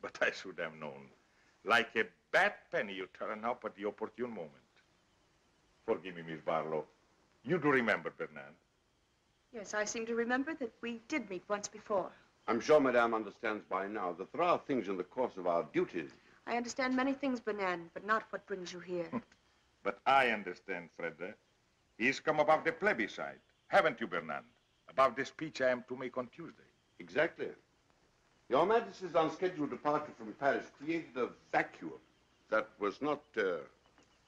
But I should have known. Like a bad penny, you turn up at the opportune moment. Forgive me, Miss Barlow. You do remember, Bernand. Yes, I seem to remember that we did meet once before. I'm sure Madame understands by now that there are things in the course of our duties. I understand many things, Bernand, but not what brings you here. [laughs] But I understand, Fredda. He's come about the plebiscite, haven't you, Bernand? About the speech I am to make on Tuesday. Exactly. Your Majesty's unscheduled departure from Paris created a vacuum that was not uh,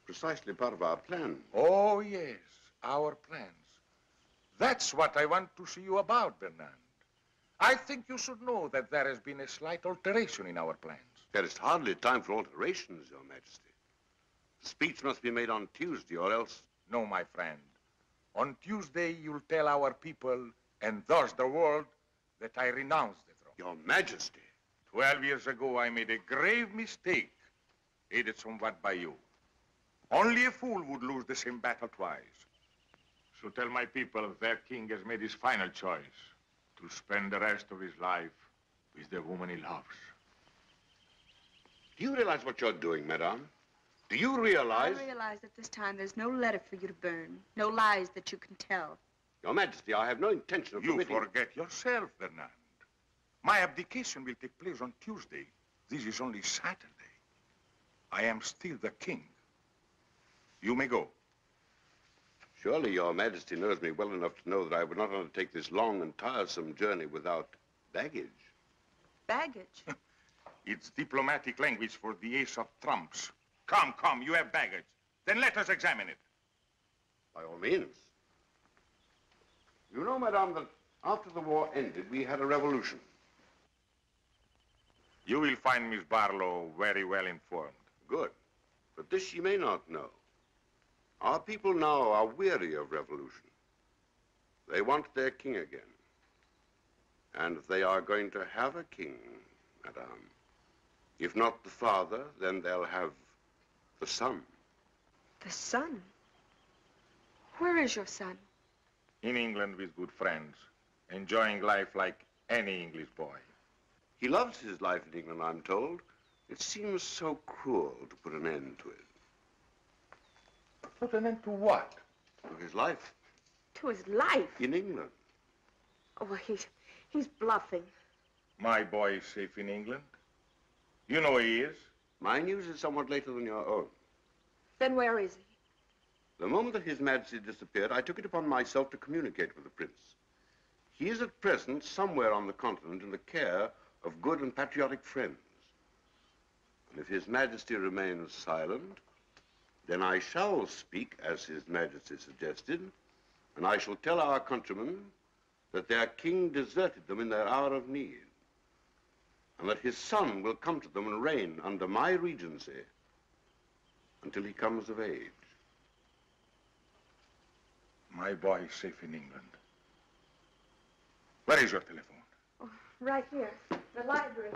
precisely part of our plan. Oh, yes, our plans. That's what I want to see you about, Bernand. I think you should know that there has been a slight alteration in our plans. There is hardly time for alterations, Your Majesty. The speech must be made on Tuesday, or else... No, my friend. On Tuesday, you'll tell our people, and thus the world, that I renounce the throne. Your Majesty. Twelve years ago, I made a grave mistake, aided somewhat by you. Only a fool would lose the same battle twice. So tell my people that their king has made his final choice to spend the rest of his life with the woman he loves. Do you realize what you're doing, Madame? Do you realize... I realize... realize that this time there's no letter for you to burn, no lies that you can tell. Your Majesty, I have no intention of You permitting... forget yourself, Bernand. My abdication will take place on Tuesday. This is only Saturday. I am still the king. You may go. Surely Your Majesty knows me well enough to know that I would not undertake this long and tiresome journey without baggage. Baggage? [laughs] It's diplomatic language for the ace of trumps. Come, come, you have baggage. Then let us examine it. By all means. You know, Madame, that after the war ended, we had a revolution. You will find Miss Barlow very well informed. Good. But this she may not know. Our people now are weary of revolution. They want their king again. And they are going to have a king, Madame. If not the father, then they'll have the son. The son? Where is your son? In England with good friends, enjoying life like any English boy. He loves his life in England, I'm told. It seems so cruel to put an end to it. Put an end to what? To his life To his life. in England. Oh, well, he's, he's bluffing. My boy is safe in England. You know he is. My news is somewhat later than your own. Then where is he? The moment that His Majesty disappeared, I took it upon myself to communicate with the Prince. He is at present somewhere on the continent in the care of good and patriotic friends. And if His Majesty remains silent, then I shall speak as His Majesty suggested, and I shall tell our countrymen that their king deserted them in their hour of need, and that his son will come to them and reign under my regency until he comes of age. My boy is safe in England. Where is your telephone? Oh, right here, the library.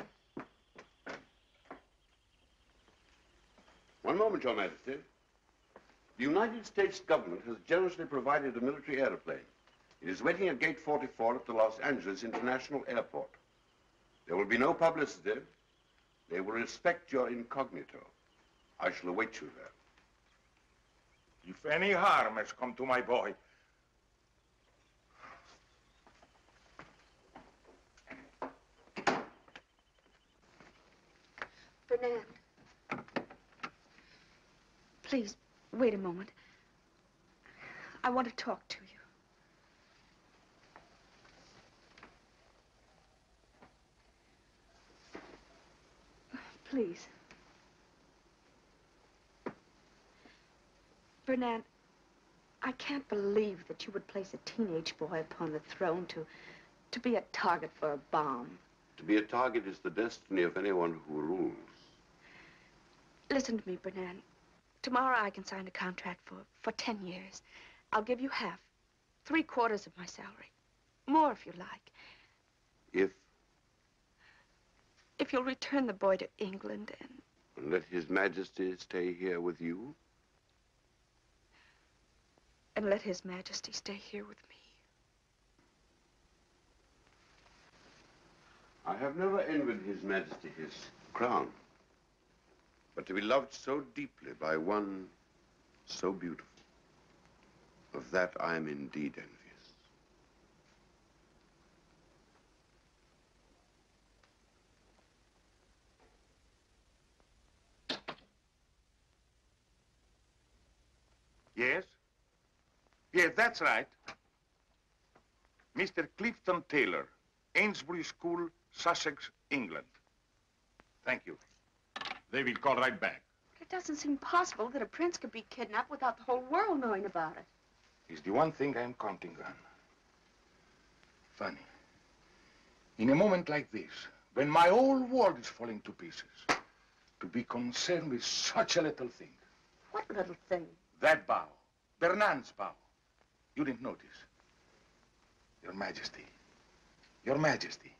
One moment, Your Majesty. The United States government has generously provided a military airplane. It is waiting at gate 44 at the Los Angeles International Airport. There will be no publicity. They will respect your incognito. I shall await you there. If any harm has come to my boy, Bernand. Please, wait a moment. I want to talk to you. Please. Bernand, I can't believe that you would place a teenage boy upon the throne to, to be a target for a bomb. To be a target is the destiny of anyone who rules. Listen to me, Bernand. Tomorrow I can sign a contract for, for 10 years. I'll give you half, three quarters of my salary. More if you like. If, If you'll return the boy to England and and let His Majesty stay here with you, and let His Majesty stay here with me. I have never envied His Majesty his crown. But to be loved so deeply by one so beautiful, of that I am indeed envious. Yes? Yes, that's right. Mr. Clifton Taylor, Ainsbury School, Sussex, England. Thank you. They will call right back. But It doesn't seem possible that a prince could be kidnapped without the whole world knowing about it. it. Is the one thing I'm counting on. Funny. In a moment like this, when my whole world is falling to pieces, to be concerned with such a little thing. What little thing? That bow. Bernand's bow. You didn't notice. Your Majesty. Your Majesty.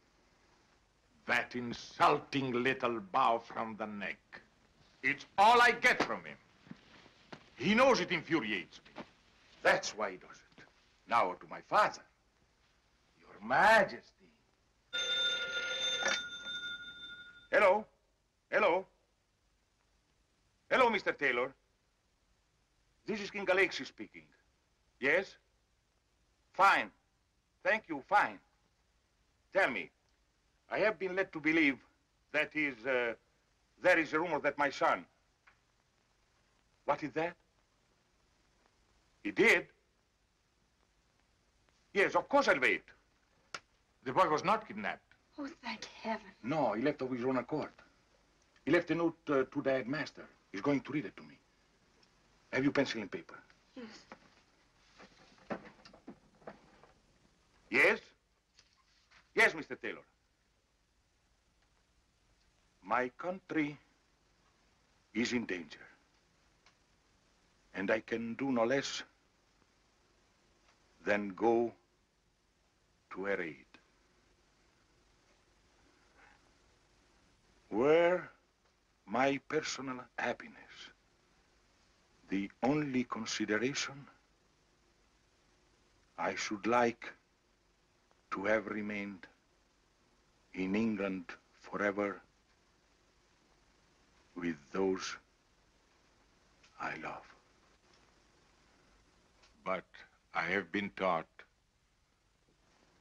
That insulting little bow from the neck. It's all I get from him. He knows it infuriates me. That's why he does it. Now to my father. Your Majesty. Hello? Hello? Hello, Mr. Taylor. This is King Alexis speaking. Yes? Fine. Thank you, fine. Tell me, I have been led to believe that is, uh, there is a rumor that my son... What is that? He did? Yes, of course I'll wait. The boy was not kidnapped. Oh, thank heaven. No, he left of his own accord. He left a note uh, to the headmaster. He's going to read it to me. Have you pencil and paper? Yes. Yes? Yes, Mr. Taylor. My country is in danger. And I can do no less than go to her aid. Were my personal happiness the only consideration, I should like to have remained in England forever with those I love. But I have been taught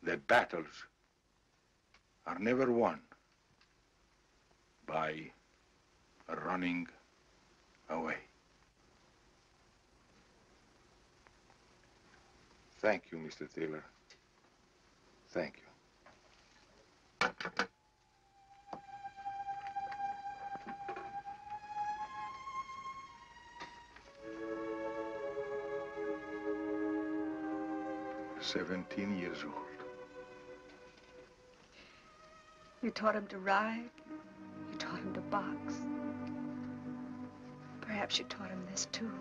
that battles are never won by running away. Thank you, Mr. Taylor. Thank you. Seventeen years old. You taught him to ride. You taught him to box. Perhaps you taught him this, too.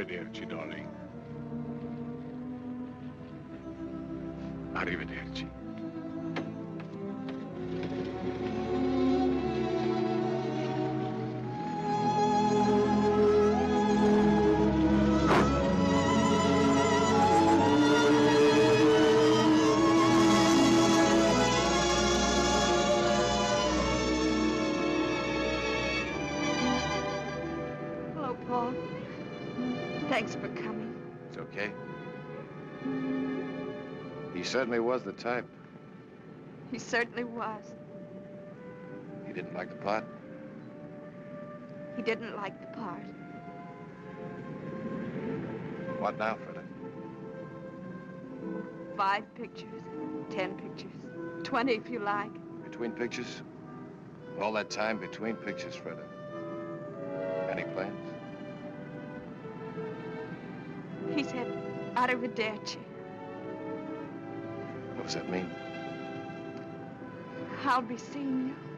Arrivederci, darling. Certainly was the type. He certainly was. He didn't like the part. He didn't like the part. What now, Fredda? Five pictures, ten pictures, twenty if you like. Between pictures? All that time between pictures, Fredda. Any plans? He said, Arrivederci. Does that mean? I'll be seeing you.